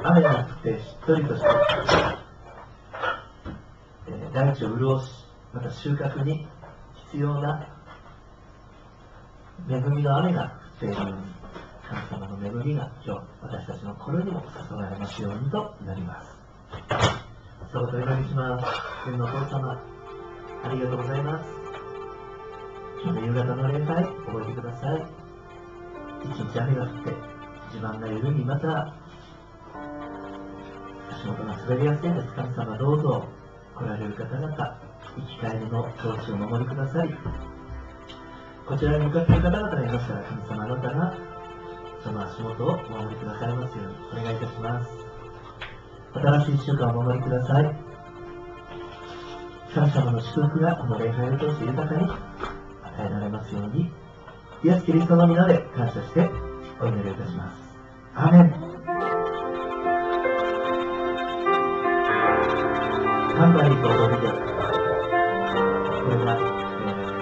雨が降ってしっとりとして、えー大地を潤し、また収穫に必要な恵みの雨が降っているように、神様の恵みが今日、私たちの心にも注がれますようにとなります。そのとお祈りします。天のお父様、ありがとうございます。今日の夕方の礼拝、覚えてください。一日雨が降って、地盤が緩み、また、足元が滑りやすいです。神様、どうぞ、来られる方々、生き返りの境地をお守りください。こちらに向かっている方々がいましたら、神様、あなたが、その足元をお守りくださいますように、お願いいたします。新しい一週間をお守りください。神様の祝福がこの礼拝を通して豊かに与えられますように、イエス・キリストの皆で感謝してお祈りいたします。アメン。カンパニーと踊りで、これが、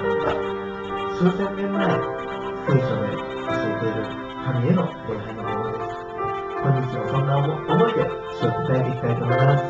え数千年前、聖書で教えている神への礼拝のものです。本日もそんな思いで主を伝えていきたいと思います。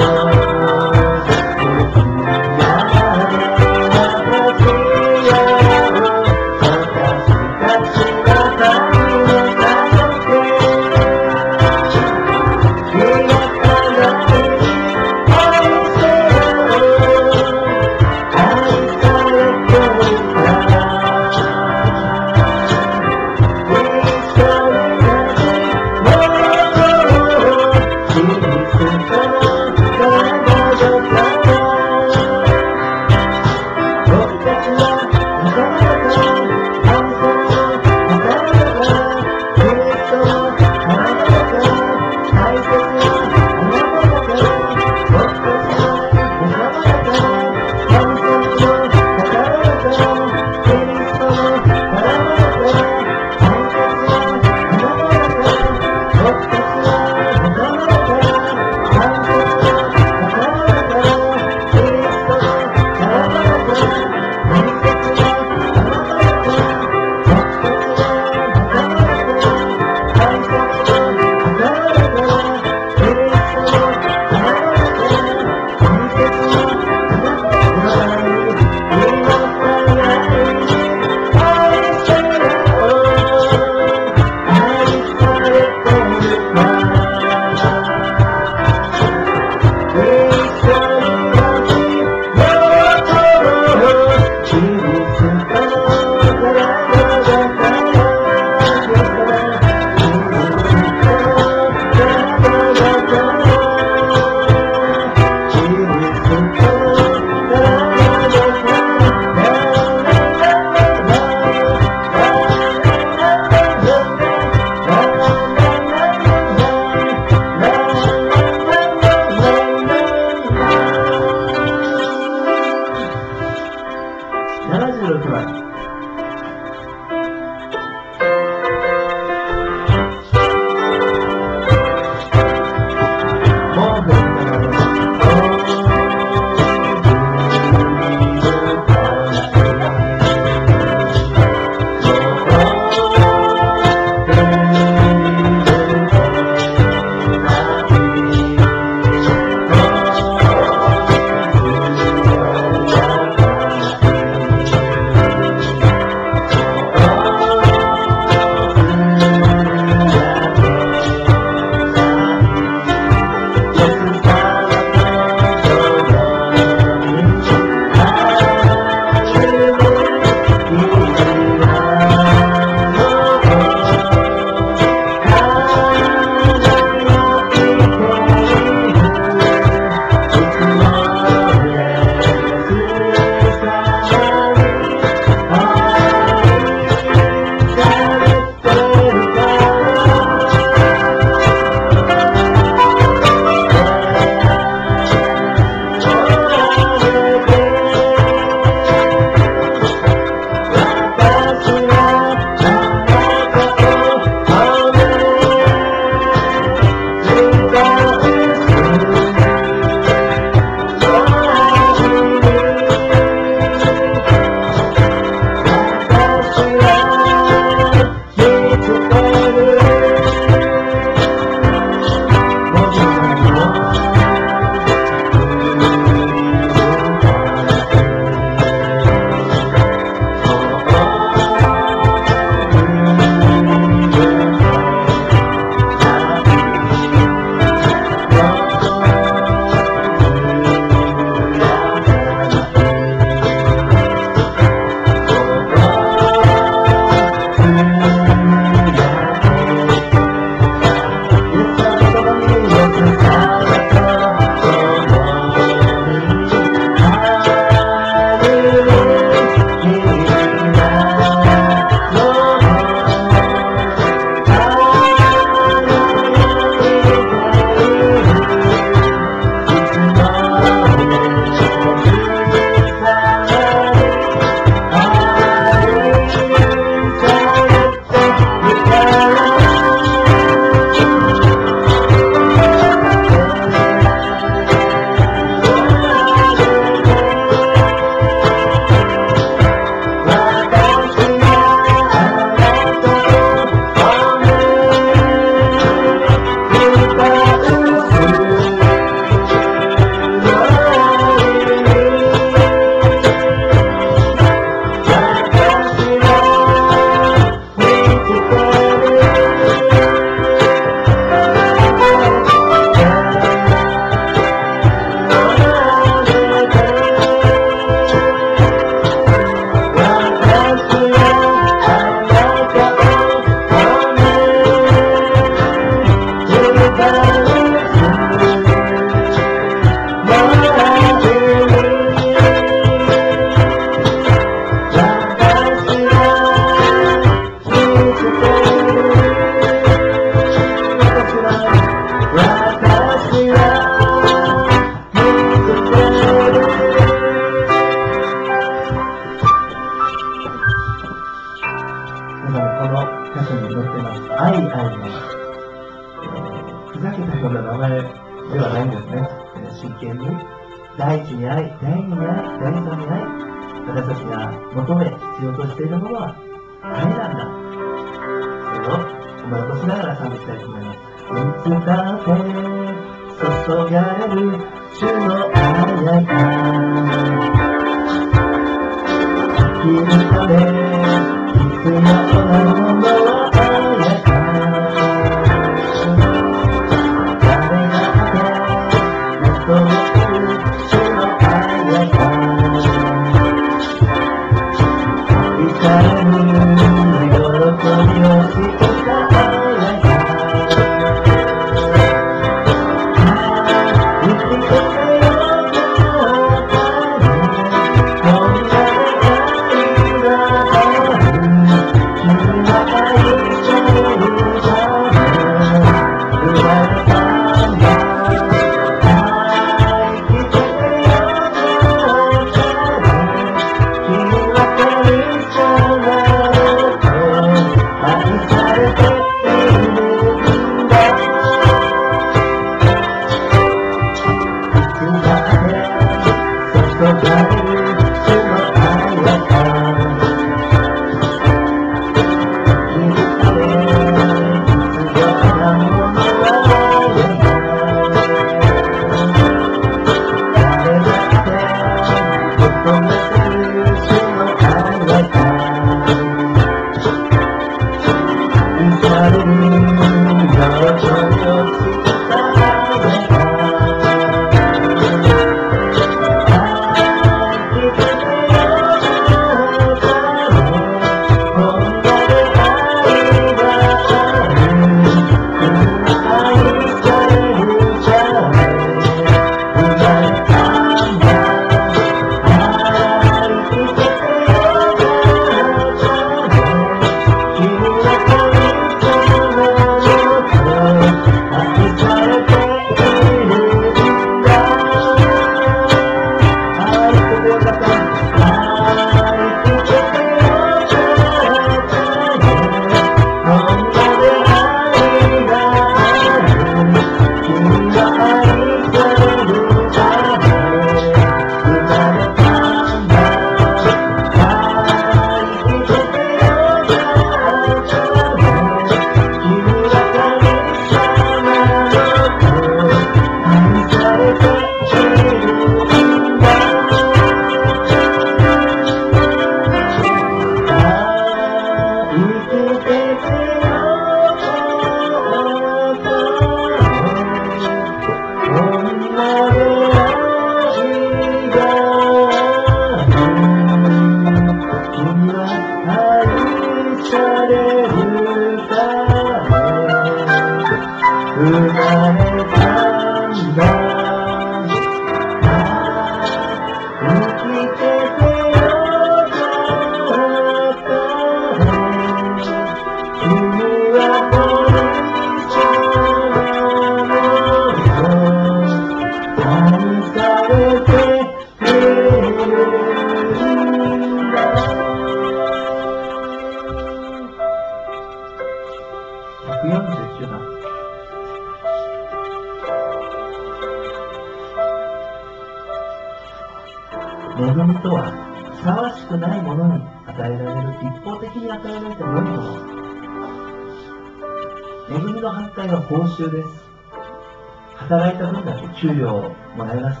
働いた分だけ給料をもらいます。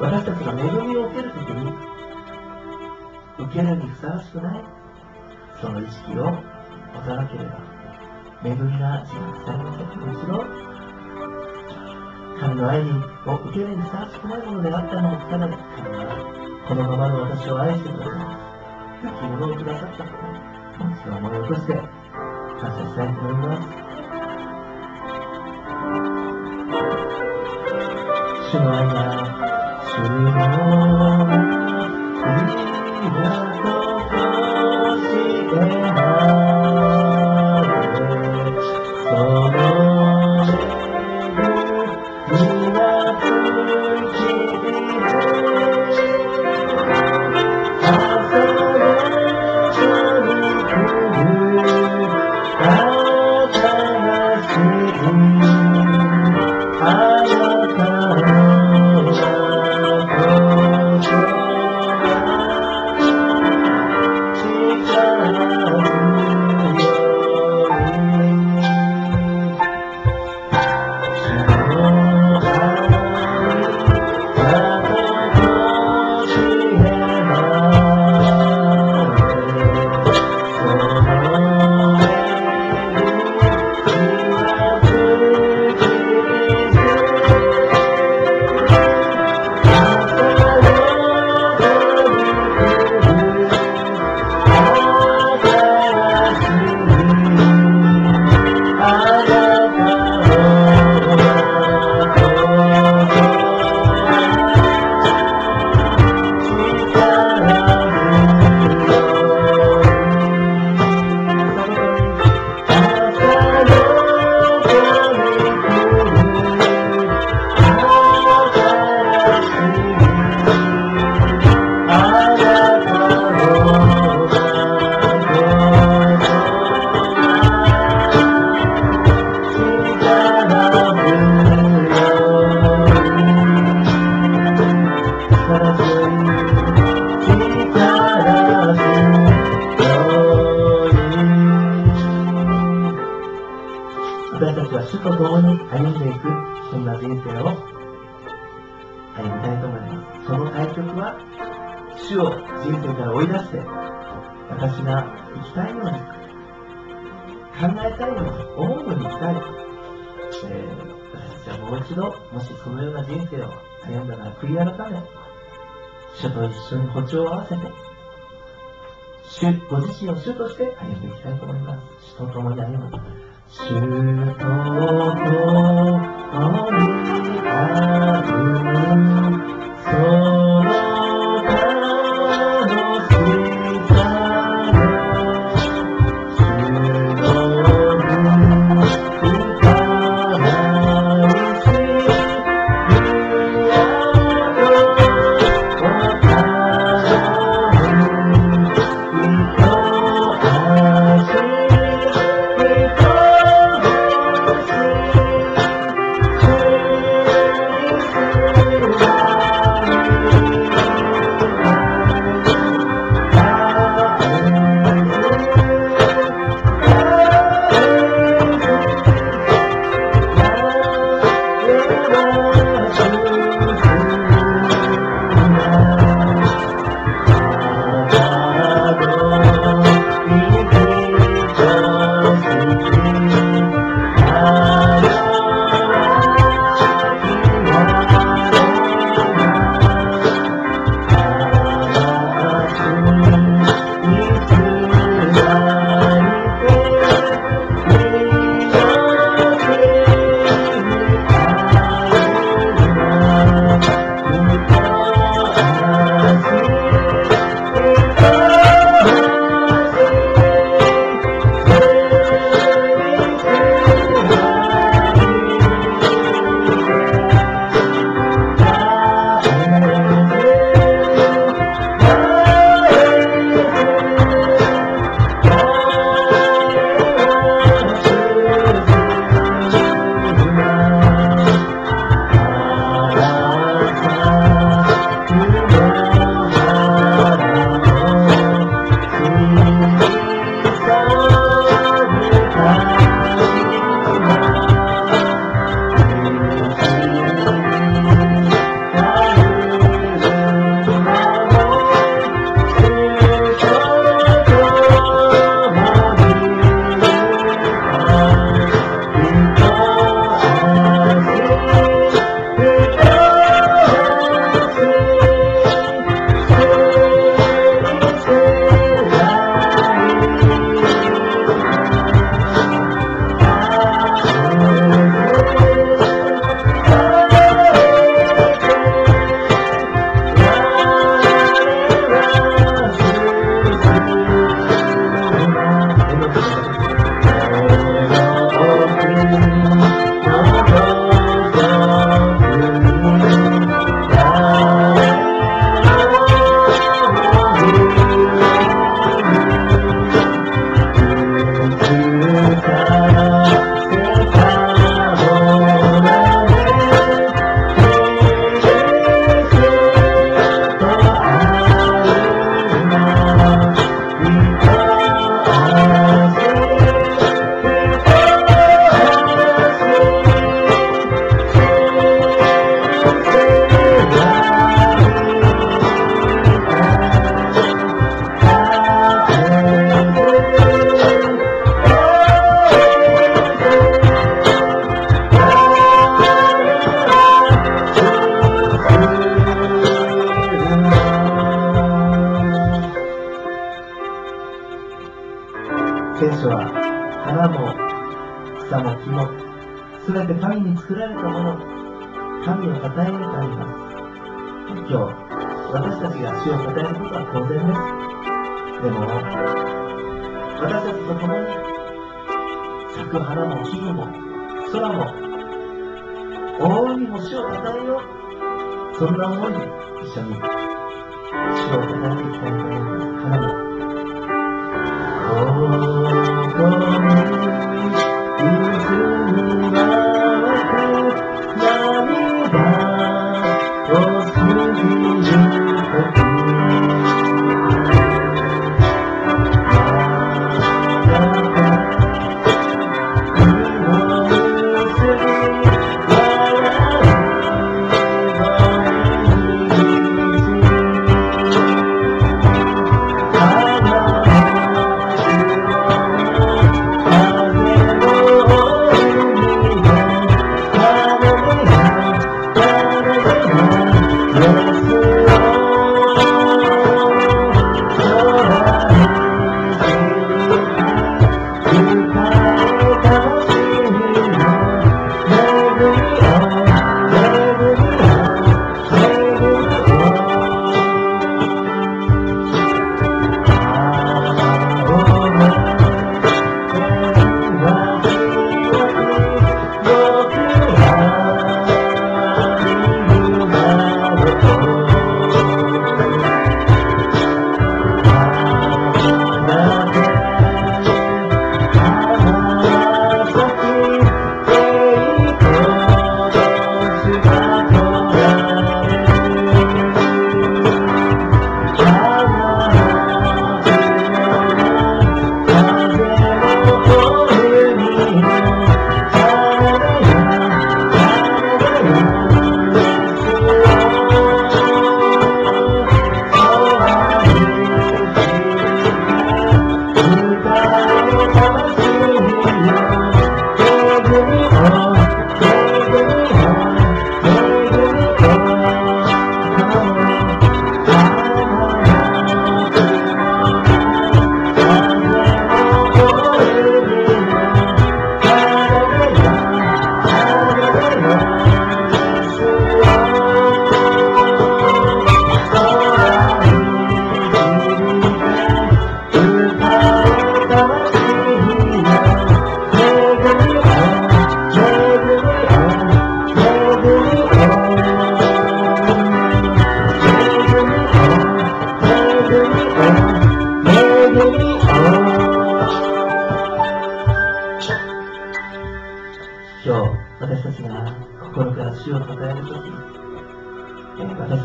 私たちが恵みを受けるときに、受けるにふさわしくない、その意識を持たなければ、恵みが自覚されません。むしろ、神の愛を受けるにふさわしくないものであったのもただで、神はこのままの私を愛してください。生き物をくださったこと、それを思い起こして、感謝したいと思います。主日々も、空も、大いに星をたたえよう。そんな思いで、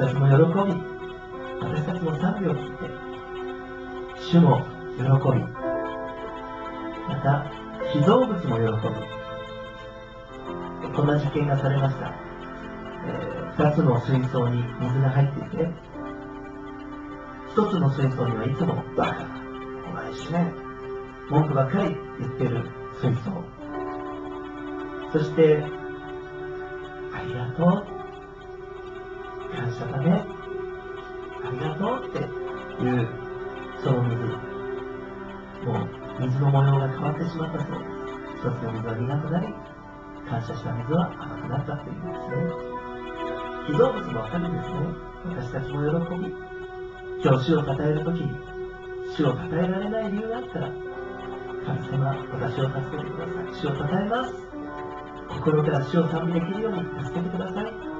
たちも喜び、私たちも賛美を聞いて、主も喜び、また、被造物も喜び、こんな実験がされました。えー、2つの水槽に水が入っていて、1つの水槽にはいつもバカ、お前死ね、文句ばっかり言ってる水槽。そして、ありがとう、感謝だね、ありがとうっていう、その水。もう、水の模様が変わってしまったそうです。一つの水は苦くなり、感謝した水は甘くなったっていうんですね。被造物ばかりですね。私たちも喜び、今日主を称えるときに、主を称えられない理由があったら、神様、私を助けてください。主を称えます。心から主を賛美できるように助けてください。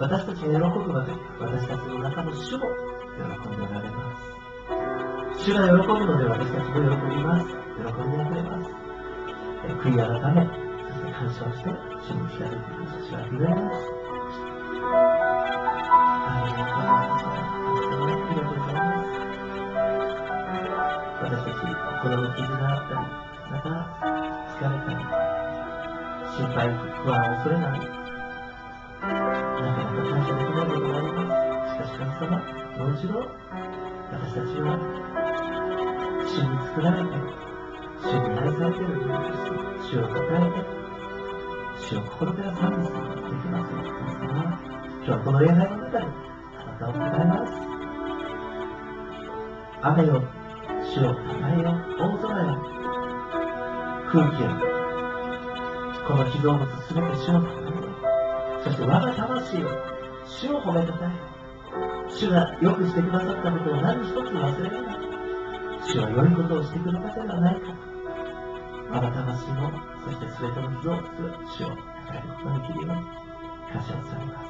私たちが喜ぶので、私たちの中の主も喜んでおられます。主が喜ぶので、私たちも喜びます。喜んでくれます。悔い改め、そして感謝をして、主に開いて私は震えます。ありがとうございます。ありがとうございます。私たち、心の傷があったり、また、疲れたり、心配、不安、恐れない、もう一度、私たちは、主に作られて、主に愛されている人です。主を抱えて、主を心から賛美す。ることができます。よ。神様、今日はこの礼拝の中であなたを迎えます。雨よ、主をたえよ、大空よ、空気よ、この被造物す。べて主をたえよ。そして我が魂を主を褒めたたえ。主が良くしてくださったことを何一つ忘れない。主は良いことをしてくれたではないか。我が魂も、そして全ての傷を主を与えることができるように感謝をされます。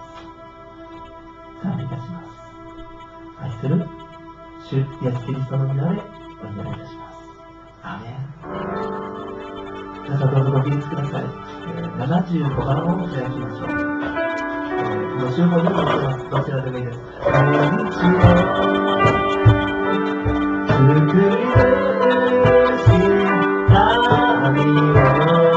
賛美いたします。愛する主イエスキリストの皆でお祈りいたします。アメン。皆さんどうぞご起立ください。75番を開きましょう。えー、この週報でも載ます。どちらでもいいです。Good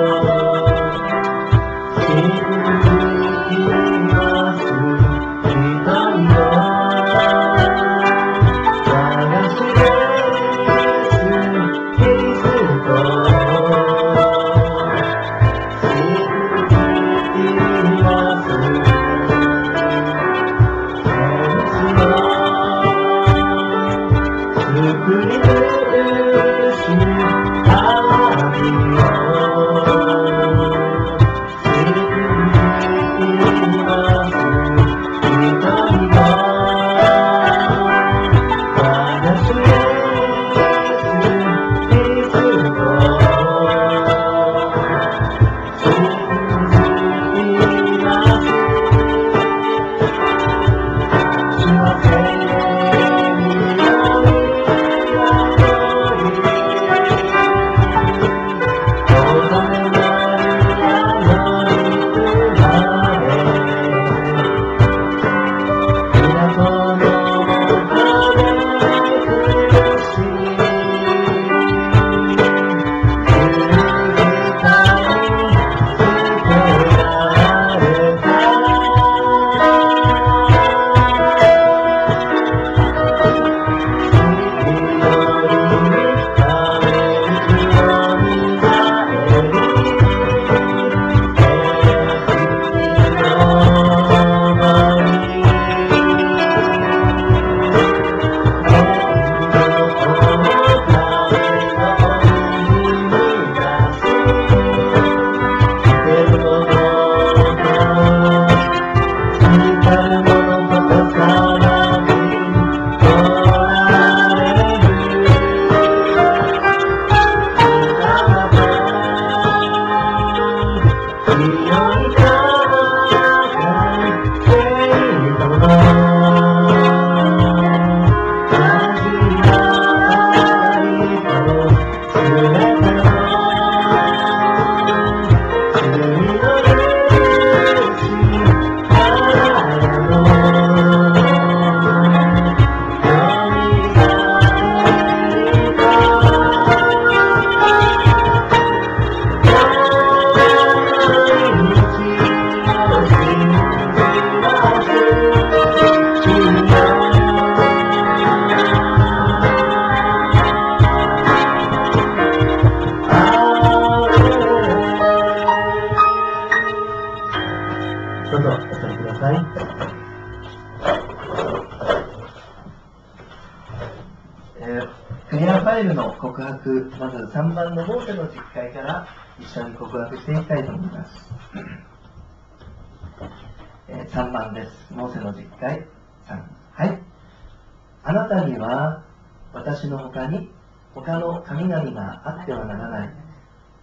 あなたには私の他に他の神々があってはならない。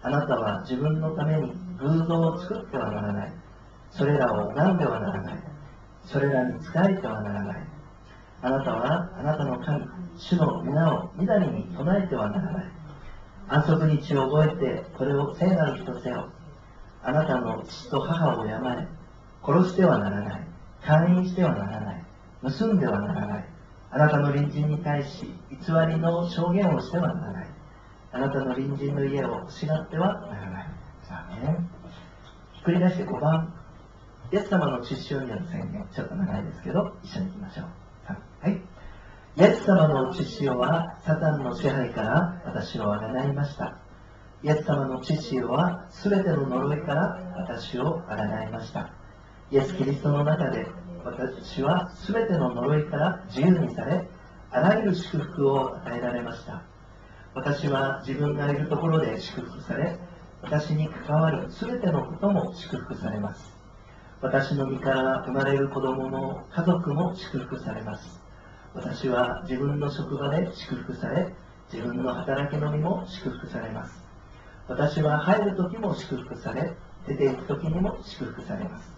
あなたは自分のために偶像を作ってはならない。それらを拝んではならない。それらに仕えてはならない。あなたはあなたの神、主の皆をみだりに唱えてはならない。安息日を覚えて、これを聖なる日とせよ。あなたの父と母を病え、殺してはならない。勧誘してはならない。盗んではならない。あなたの隣人に対し、偽りの証言をしてはならない。あなたの隣人の家を失ってはならない。さあね、ひっくり返して5番。イエス様の血潮による宣言。ちょっと長いですけど、一緒に行きましょう。はい。イエス様の血潮は、サタンの支配から私をあがいました。イエス様の血潮は、すべての呪いから私をあがないました。イエス・キリストの中で、私はすべての呪いから自由にされ、あらゆる祝福を与えられました。私は自分がいるところで祝福され、私に関わるすべてのことも祝福されます。私の身から生まれる子供も家族も祝福されます。私は自分の職場で祝福され、自分の働きの身も祝福されます。私は入る時も祝福され、出ていく時にも祝福されます。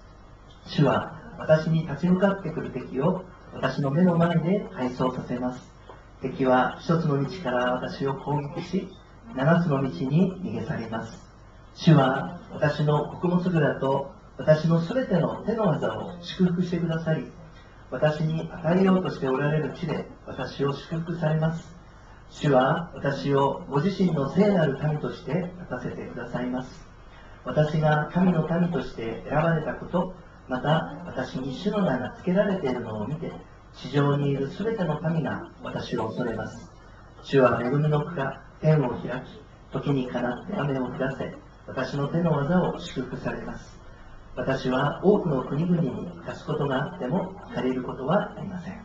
主は私に立ち向かってくる敵を私の目の前で敗走させます。敵は一つの道から私を攻撃し、七つの道に逃げ去ります。主は私の穀物蔵と私のすべての手の技を祝福してくださり、私に与えようとしておられる地で私を祝福されます。主は私をご自身の聖なる民として立たせてくださいます。私が神の民として選ばれたこと、また私に主の名が付けられているのを見て、地上にいるすべての民が私を恐れます。主は恵みの蔵、天を開き、時にかなって雨を降らせ、私の手の技を祝福されます。私は多くの国々に貸すことがあっても借りることはありません。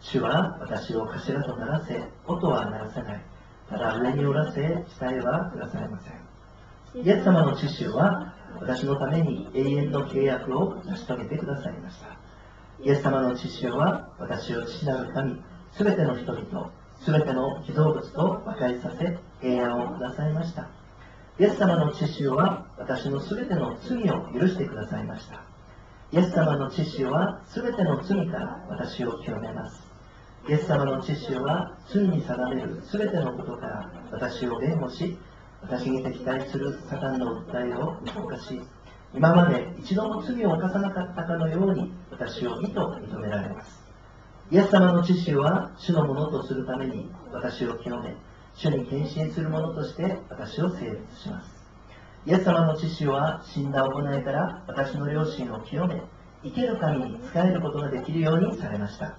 主は私を頭とならせ、音は鳴らせない。ただ上におらせ、下へは下されません。イエス様の知識は私のために永遠の契約を成し遂げてくださいました。イエス様の知識は私を父なる神、すべての人々、すべての被造物と和解させ、平安をくださいました。イエス様の知識は私のすべての罪を許してくださいました。イエス様の知識はすべての罪から私を清めます。イエス様の知識は罪に定めるすべてのことから私を弁護し、私に敵対するサタンの訴えを無効化し、今まで一度も罪を犯さなかったかのように私を義と認められます。イエス様の知識は主のものとするために私を清め、主に献身する者として私を成立します。イエス様の知識は死んだ行いから私の良心を清め、生ける神に仕えることができるようにされました。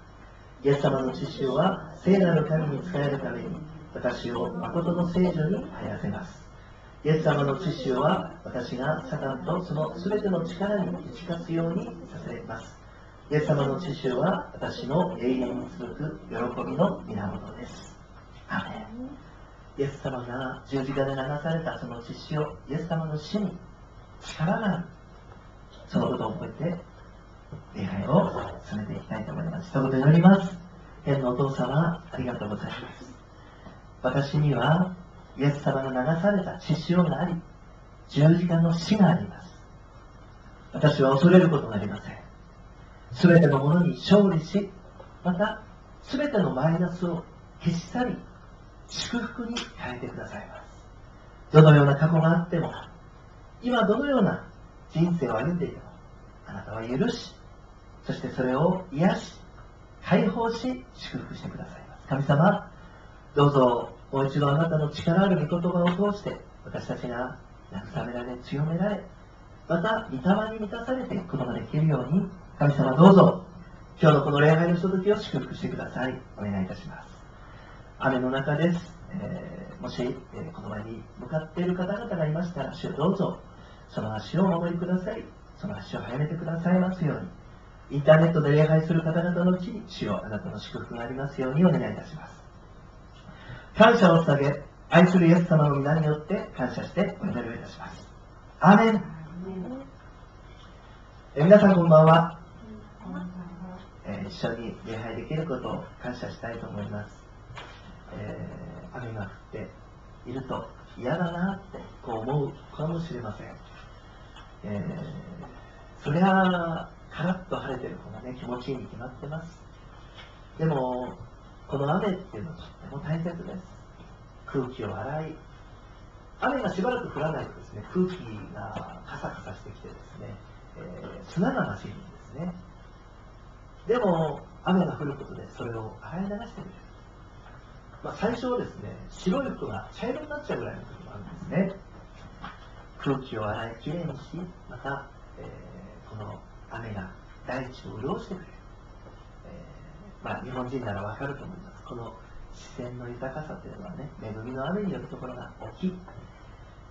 イエス様の知識は聖なる神に仕えるために私を誠の聖女に生やせます。イエス様の知識は私がサタンとその全ての力に打ち勝つようにさせます。イエス様の知識は私の永遠に続く喜びの源です。アメンイエス様が十字架で流されたその血潮、イエス様の死に力がある。そのことを覚えて、礼拝を進めていきたいと思います。一言祈ります。天のお父様、ありがとうございます。私には、イエス様の流された血潮があり、十字架の死があります。私は恐れることがありません。すべてのものに勝利し、また、すべてのマイナスを消し去り、祝福に変えてくださいます。どのような過去があっても、今どのような人生を歩んでいても、あなたは許し、そしてそれを癒し、解放し、祝福してくださいます。神様、どうぞもう一度あなたの力ある御言葉を通して、私たちが慰められ、強められ、また、御霊に満たされていくことができるように、神様どうぞ、今日のこの礼拝のひとときを祝福してください。お願いいたします。雨の中です。えー、もし、えー、言葉に向かっている方々がいましたら、主どうぞ、その足をお守りください。その足を早めてくださいますように。インターネットで礼拝する方々のうちに、主よあなたの祝福がありますようにお願いいたします。感謝を捧げ、愛するイエス様の皆によって感謝してお祈りをいたします。アーメン。え皆さんこんばんは。えー一緒に礼拝できることを感謝したいと思います。えー雨が降っていると嫌だなってこう思うかもしれません。えーそりゃあ、カラッと晴れてる方がね、気持ちいいに決まってます。でも、この雨っていうのはとても大切です。空気を洗い、雨がしばらく降らないとですね、空気がカサカサしてきてですね、えー砂が混じるんですね。でも、雨が降ることでそれを洗い流してくれる。まあ、最初はですね、白い服が茶色になっちゃうぐらいの時もあるんですね。空気を洗いきれいにし、また、えーこの雨が大地を潤してくれる。まあ、日本人ならわかると思います。この自然の豊かさというのはね、恵みの雨によるところが大きい。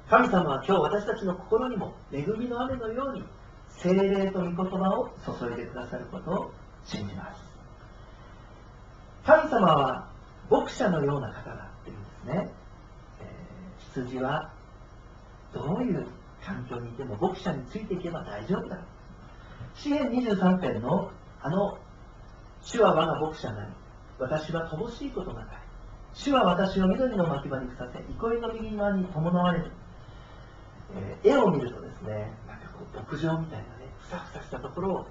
神様は今日私たちの心にも恵みの雨のように精霊と御言葉を注いでくださることを信じます。神様は牧者のような方だっていうんですね。えー羊はどういう環境にいても牧者についていけば大丈夫だ。詩篇23編のあの主は我が牧者なり、私は乏しいことがない。主は私を緑の牧場にさせ、憩いの右側に伴われる。えー絵を見るとですね、なんかこう牧場みたいなね、ふさふさしたところを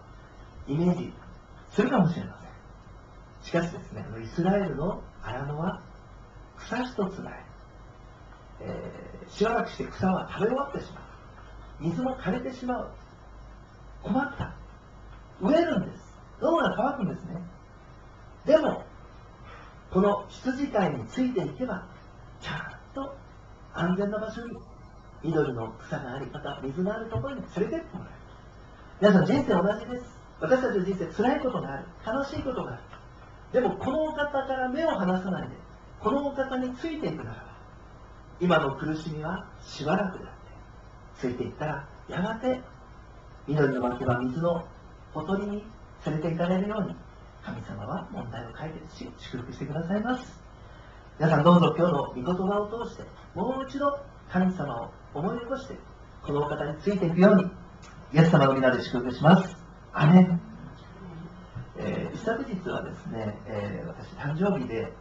イメージするかもしれません。しかしですね、イスラエルの荒野は草一つない。えーしばらくして草は食べ終わってしまう。水も枯れてしまう。困った。植えるんです。脳が乾くんですね。でも、この羊飼いについていけば、ちゃんと安全な場所に緑の草があり、また水のあるところに連れてってもらえる。皆さん人生同じです。私たちの人生辛いことがある。悲しいことがある。でもこのお方から目を離さないで、このお方についていくならば、今の苦しみはしばらくであって、ついていったら、やがて緑の牧場水のほとりに連れて行かれるように、神様は問題を解決し、祝福してくださいます。皆さんどうぞ今日の御言葉を通して、もう一度神様を思い起こして、このお方についていくように、イエス様の皆で祝福します。アメン。えー一昨日はですね、えー私誕生日で、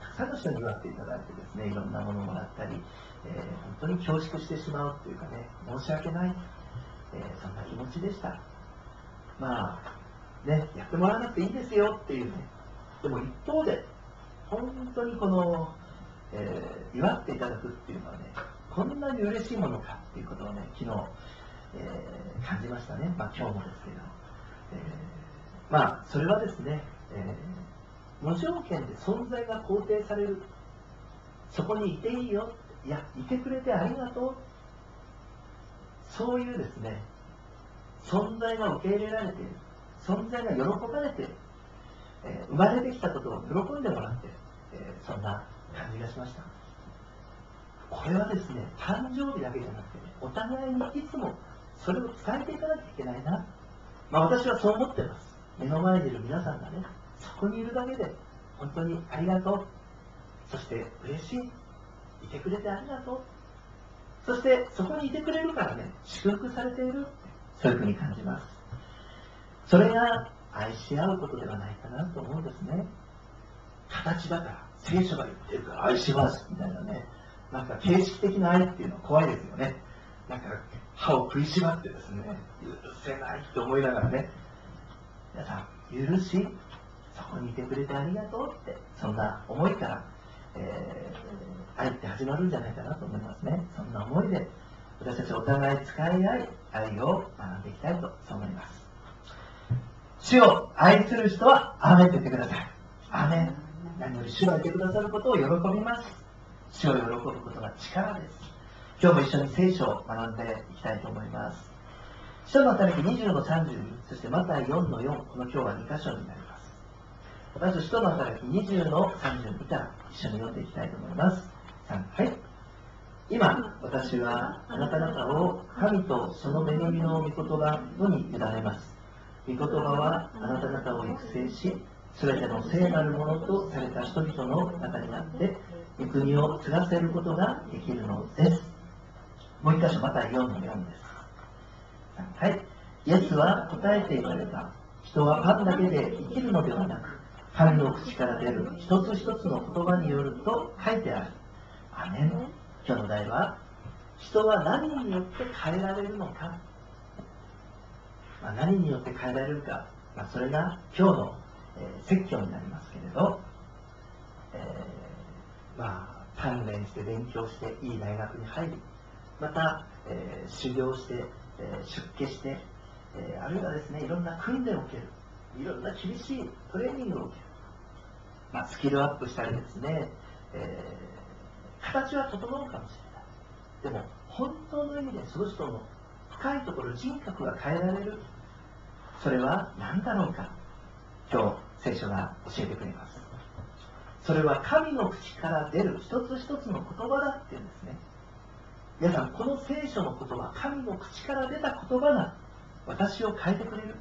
たくさんの人に祝っていただいてですね、いろんなものをもらったり、えー本当に恐縮してしまうというかね、申し訳ない、えーそんな気持ちでした。まあ、ね、やってもらわなくていいですよっていうね、でも一方で、本当にこの、えー祝っていただくっていうのはね、こんなに嬉しいものかっていうことをね、昨日、えー感じましたね。まあ今日もですけど。えーまあ、それはですね、え無条件で存在が肯定される。そこにいていいよ。いや、いてくれてありがとう。そういうですね、存在が受け入れられている。存在が喜ばれて。えー生まれてきたことを喜んでもらって。えーそんな感じがしました。これはですね、誕生日だけじゃなくて、ね、お互いにいつもそれを伝えていかなきゃいけないな。まあ私はそう思ってます。目の前にいる皆さんがね、そこにいるだけで、本当にありがとう。そして嬉しい。いてくれてありがとう。そしてそこにいてくれるからね、祝福されている。そういうふうに感じます。それが愛し合うことではないかなと思うんですね。形だから、聖書が言ってるから愛しますみたいなね、なんか形式的な愛っていうのは怖いですよね。なんか歯を食いしばってですね、許せないって思いながらね、皆さん、許し、そこにいてくれてありがとうって、そんな思いから、えー愛って始まるんじゃないかなと思いますね。そんな思いで、私たちお互い使い合い、愛を学んでいきたいと思います。主を愛する人は、アメンと言ってください。アメン。何より主がいてくださることを喜びます。主を喜ぶことが力です。今日も一緒に聖書を学んでいきたいと思います。使徒の働き20の32、そしてマタイ4の4、この今日は2箇所になります。まず使徒の働き20の32から一緒に読んでいきたいと思います。はい。今、私はあなた方を神とその恵みの御言葉のに委ねます。御言葉はあなた方を育成し、すべての聖なるものとされた人々の中にあって、御国を継がせることができるのです。もう一箇所、また4の4です。はい。イエスは答えて言われた。人はパンだけで生きるのではなく、神の口から出る一つ一つの言葉によると書いてある。アメン。今日の題は、人は何によって変えられるのか。まあ、何によって変えられるか。まあ、それが今日の、えー、説教になりますけれど、えー、まあ、鍛錬して勉強していい大学に入り、また、えー、修行して、え出家して、えあるいはですね、いろんな訓練を受ける。いろんな厳しいトレーニングを受ける。まあ、スキルアップしたりですね、え形は整うかもしれない。でも、本当の意味でその人の深いところ、人格が変えられる。それは何だろうか？今日、聖書が教えてくれます。それは神の口から出る一つ一つの言葉だっていうんですね。皆さん、この聖書の言葉、神の口から出た言葉が私を変えてくれる。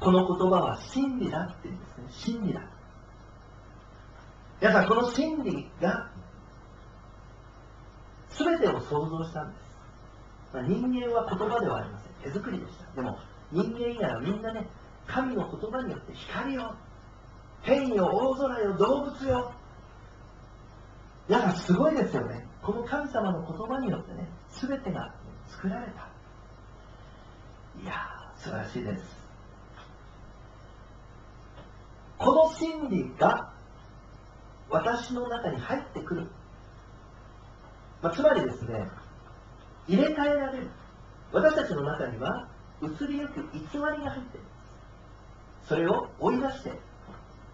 この言葉は真理だって言うんですね。真理だ。皆さん、この真理が全てを創造したんです。人間は言葉ではありません。手作りでした。でも、人間以外はみんなね、神の言葉によって光よ、天よ、大空よ、動物よ。皆さん、すごいですよね。この神様の言葉によってね、全てが作られた。いやー、素晴らしいです。この真理が私の中に入ってくる。まあ、つまりですね、入れ替えられる。私たちの中には移りゆく偽りが入っている。それを追い出して、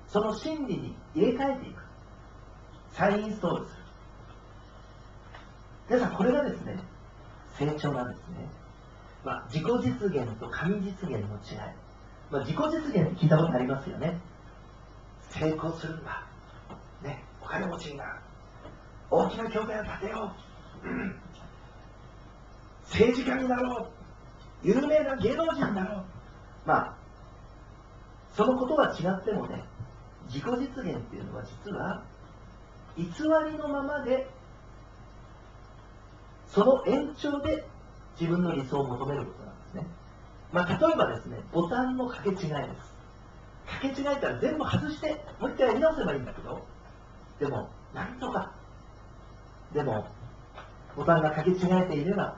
その真理に入れ替えていく。再インストールする。皆さん、これがですね、成長なんですね。まあ、自己実現と神実現の違い。まあ、自己実現って聞いたことありますよね。成功するんだ。ね、お金持ちになる。大きな教会を建てよう。政治家になろう。有名な芸能人になろう。まあ、そのことは違ってもね、自己実現っていうのは実は、偽りのままで、その延長で自分の理想を求めることなんですね。まあ、例えばですね、ボタンの掛け違いです。掛け違えたら全部外して、もう一回やり直せばいいんだけど、でも、なんとか。でも、ボタンが掛け違えていれば、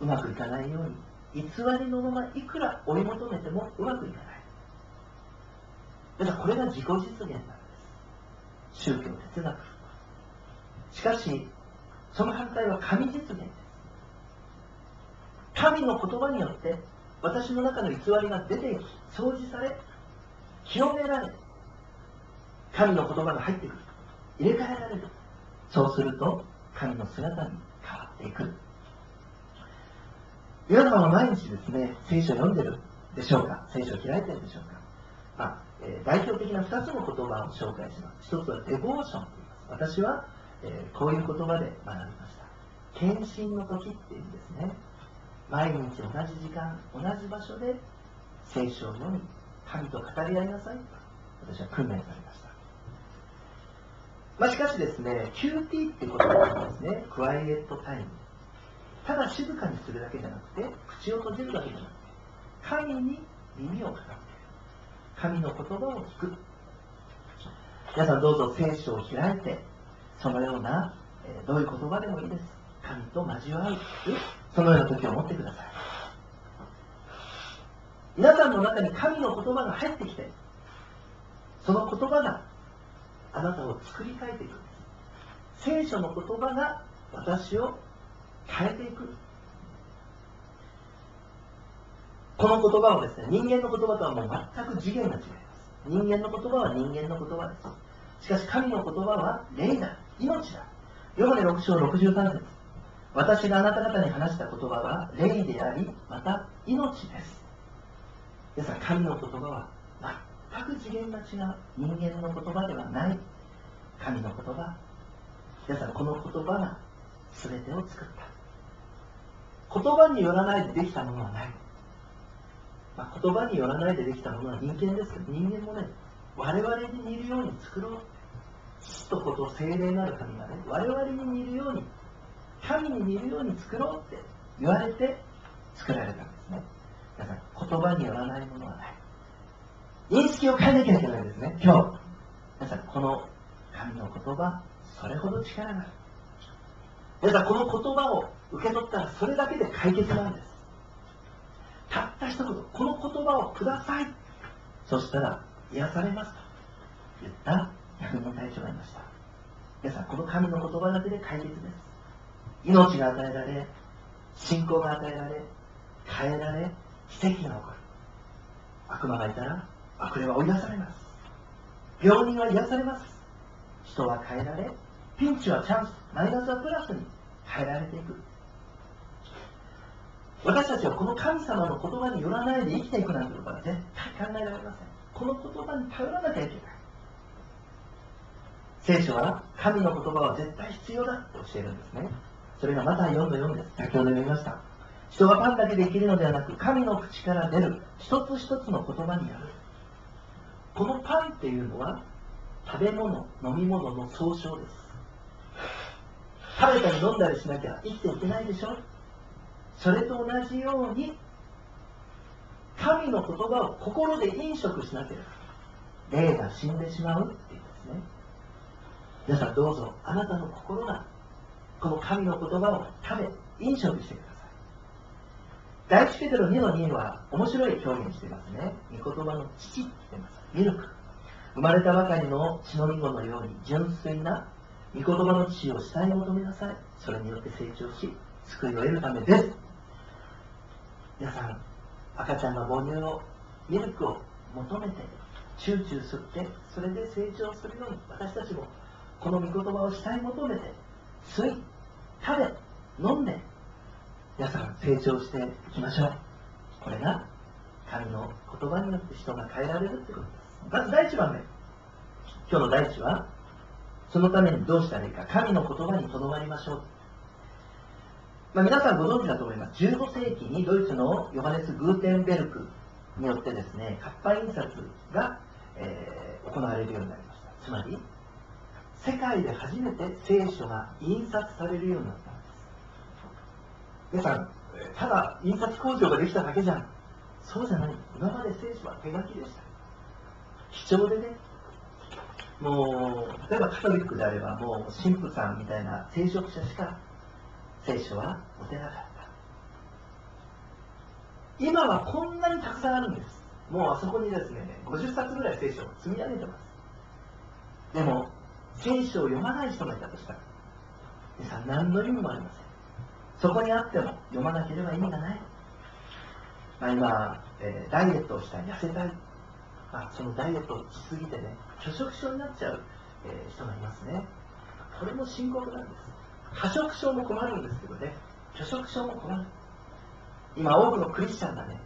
うまくいかないように、偽りのままいくら追い求めてもうまくいかない。だからこれが自己実現なんです。宗教哲学。しかし、その反対は神実現です。神の言葉によって私の中の偽りが出ていき、掃除され、清められ、神の言葉が入ってくる。入れ替えられる。そうすると、神の姿に変わっていく。皆様は毎日ですね、聖書を読んでるでしょうか？聖書を開いてるでしょうか？まあえー、代表的な2つの言葉を紹介します。1つはデボーションと言います。私は、えー、こういう言葉で学びました。献身の時っていうんですね。毎日同じ時間、同じ場所で聖書を読み、神と語り合いなさいと私は訓練されました。まあ、しかしですね、QT っていう言葉がありますね。クワイエットタイム。ただ静かにするだけじゃなくて、口を閉じるだけじゃなくて、神に耳を傾ける。神の言葉を聞く。皆さんどうぞ聖書を開いて、そのような、えー、どういう言葉でもいいです。神と交わる。そのような時を持ってください。皆さんの中に神の言葉が入ってきて、その言葉があなたを作り変えていく。聖書の言葉が私を変えていく。この言葉をですね、人間の言葉とはもう全く次元が違います。人間の言葉は人間の言葉です。しかし神の言葉は霊だ、命だ。ヨハネ6章63節私があなた方に話した言葉は霊であり、また命です。皆さん、神の言葉は全く次元が違う人間の言葉ではない神の言葉。皆さん、この言葉が全てを作った。言葉によらないでできたものはない。まあ、言葉によらないでできたものは人間ですけど、人間もね、我々に似るように作ろう。父と子と精霊なる神がね、我々に似るように、神に似るように作ろうって言われて作られたんですね。だから言葉によらないものはない。認識を変えなきゃいけないですね、今日。皆さん、この神の言葉、それほど力がある。皆さん、この言葉を受け取ったらそれだけで解決なんです。たった一言、この言葉をください。そしたら、癒されますと言った役の隊長がいました。皆さん、この神の言葉だけで解決です。命が与えられ、信仰が与えられ、変えられ、奇跡が起こる。悪魔がいたら、悪霊は追い出されます。病人は癒されます。人は変えられ、ピンチはチャンス、マイナスはプラスに変えられていく。私たちはこの神様の言葉によらないで生きていくなんてことは絶対考えられません。この言葉に頼らなきゃいけない。聖書は神の言葉は絶対必要だと教えるんですね。それがまた4の4です。先ほど読みました。人はパンだけで生きるのではなく、神の口から出る一つ一つの言葉による。このパンっていうのは、食べ物、飲み物の総称です。食べたり飲んだりしなきゃ生きていけないでしょそれと同じように、神の言葉を心で飲食しなければ、霊が死んでしまうっていうんですね。皆さんどうぞ、あなたの心が、この神の言葉を食べ、飲食してください。第一ペテロ2の2は面白い表現してますね。御言葉の父って言ってます。ミルク。生まれたばかりの血のみ子のように純粋な御言葉の父を下に求めなさい。それによって成長し、救いを得るためです。皆さん、赤ちゃんが母乳を、ミルクを求めて、チューチュー吸って、それで成長するように、私たちもこの御言葉を下に求めて、吸い、食べ、飲んで、皆さん成長していきましょう。これが神の言葉によって人が変えられるってことです。まず第一番目。今日の第一は、そのためにどうしたらいいか、神の言葉にとどまりましょう。まあ、皆さんご存知だと思います。15世紀にドイツのヨハネス・グーテンベルクによってですね、活版印刷が、えー、行われるようになりました。つまり、世界で初めて聖書が印刷されるようになったんです。皆さん、ただ印刷工場ができただけじゃん。そうじゃない。今まで聖書は手書きでした。貴重でね、もう、例えばカトリックであれば、もう神父さんみたいな聖職者しか聖書は持てなかった。今はこんなにたくさんあるんです。もうあそこにですね、50冊ぐらい聖書を積み上げてます。でも、聖書を読まない人がいたとしたら、皆さん何の意味もありません。そこにあっても読まなければ意味がない。まあ、今、えー、ダイエットをしたい、痩せたい。まあ、そのダイエットをしすぎてね、拒食症になっちゃう、えー、人がいますね。これも深刻なんです。過食症も困るんですけどね、拒食症も困る。今、多くのクリスチャンがね、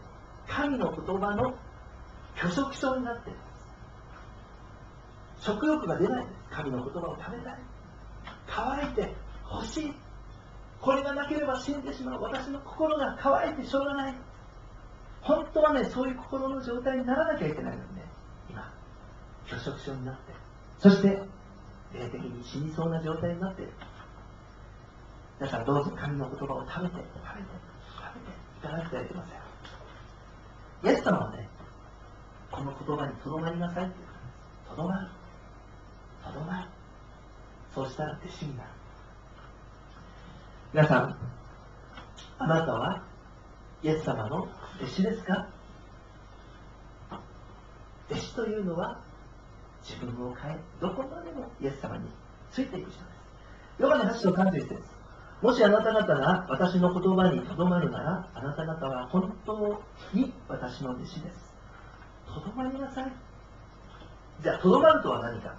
神の言葉の拒食症になっています。食欲が出ない。神の言葉を食べたい。乾いて欲しい。これがなければ死んでしまう。私の心が乾いてしょうがない。本当はね、そういう心の状態にならなきゃいけないのにね、今、拒食症になって、そして、霊的に死にそうな状態になっている。皆さんどうぞ神の言葉を食べて、食べて、食べていかなくてはいけません。イエス様はね、この言葉にとどまりなさいって言うとどまる。とどまる。そうしたら弟子になる。皆さん、あなたはイエス様の弟子ですか？弟子というのは自分を変え、どこまでもイエス様についていく人です。ヨガの8章31節もしあなた方が私の言葉にとどまるなら、あなた方は本当に私の弟子です。とどまりなさい。じゃあ、とどまるとは何か。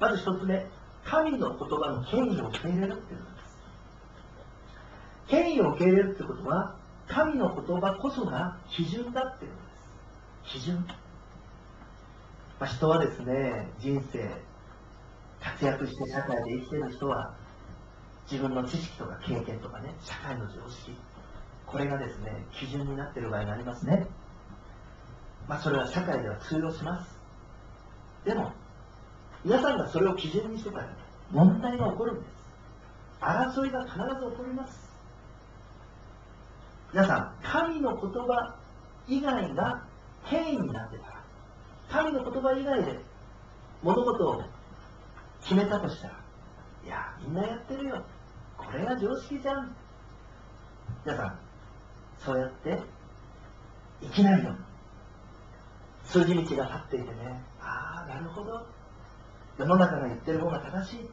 まず一つ目、神の言葉の権威を受け入れるっていうことです。権威を受け入れるってことは、神の言葉こそが基準だっていうのです。基準。まあ、人はですね、人生、活躍して社会で生きてる人は、自分の知識とか経験とかね、社会の常識、これがですね、基準になっている場合がありますね。まあ、それは社会では通用します。でも、皆さんがそれを基準にしてたら問題が起こるんです争いが必ず起こります皆さん神の言葉以外が権威になってたら神の言葉以外で物事を決めたとしたらいやみんなやってるよこれが常識じゃん。皆さんそうやって生きないよ数字道が立っていてね。ああなるほど。世の中が言ってる方が正しい。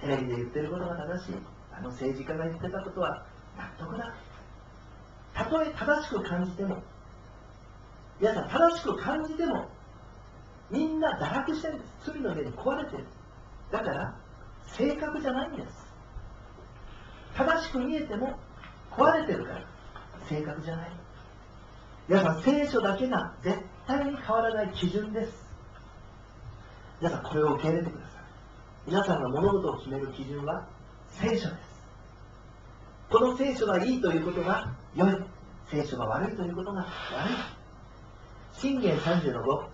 テレビで言ってることが正しい。あの政治家が言ってたことは納得だ。たとえ正しく感じても皆さん正しく感じてもみんな堕落してるんです。罪の上に壊れてる。だから正確じゃないんです。正しく見えても壊れてるから正確じゃない。皆さん聖書だけが絶対に変わらない基準です。皆さんこれを受け入れてください。皆さんが物事を決める基準は聖書です。この聖書がいいということが良い。聖書が悪いということが悪い。信玄30の5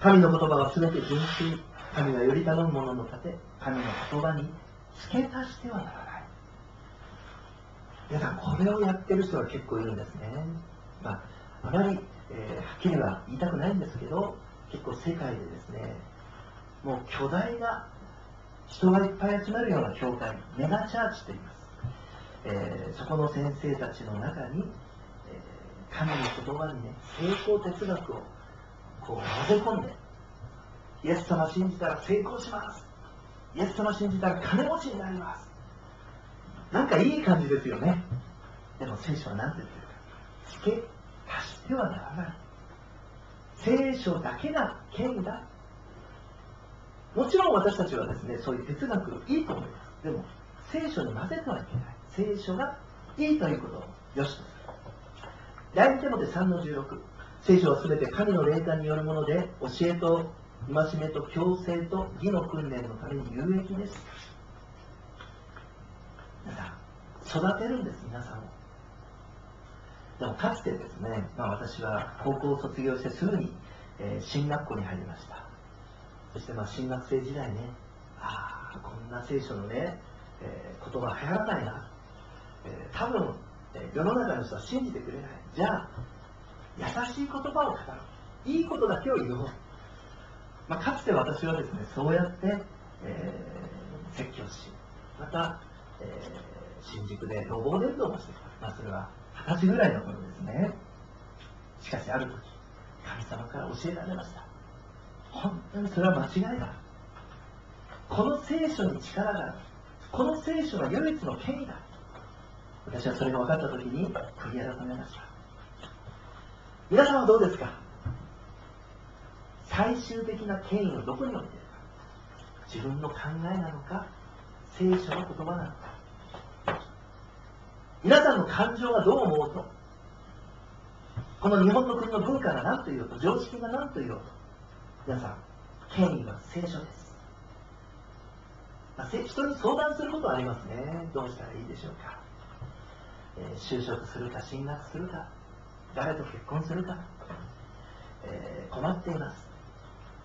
神の言葉は全て純粋。神はより頼む者の盾。神の言葉に付け足してはならない。皆さんこれをやってる人が結構いるんですね。まああまり、えー、はっきりは言いたくないんですけど結構世界でですねもう巨大な人がいっぱい集まるような教会メガチャーチと言います、えー、そこの先生たちの中に、えー、神の言葉にね成功哲学をこう混ぜ込んでイエス様信じたら成功します。イエス様信じたら金持ちになります。なんかいい感じですよねでも聖書は何て言ってるか付け足してはならない聖書だけが権だもちろん私たちはですね、そういう哲学いいと思います。でも、聖書に混ぜてはいけない。聖書がいいということをよしとする。第2手モて3の16。聖書はすべて神の霊感によるもので、教えと戒めと強制と義の訓練のために有益です。皆さん、育てるんです、皆さん。でもかつてですね、まあ、私は高校を卒業してすぐに、えー、進学校に入りました。そしてまあ新学生時代ね、ああ、こんな聖書のね、えー、言葉流行らないな。えー、多分、え、世の中の人は信じてくれない。じゃあ、優しい言葉を語ろう。いいことだけを言おう。まあ、かつて私はですね、そうやって、えー、説教し、また、えー、新宿で路傍伝道もしてた。まあ、それは二十歳ぐらいの頃ですね。しかし、ある時、神様から教えられました。本当にそれは間違いだこの聖書に力があるこの聖書が唯一の権威だ私はそれが分かった時に悔い改めました皆さんはどうですか？最終的な権威をどこに置いているか自分の考えなのか聖書の言葉なのか皆さんの感情はどう思うと？この日本の国の文化が何と言おうと常識が何と言おうと？皆さん、権威は聖書です。まあ、人に相談することはありますね。どうしたらいいでしょうか？えー、就職するか、進学するか、誰と結婚するか、えー、困っています。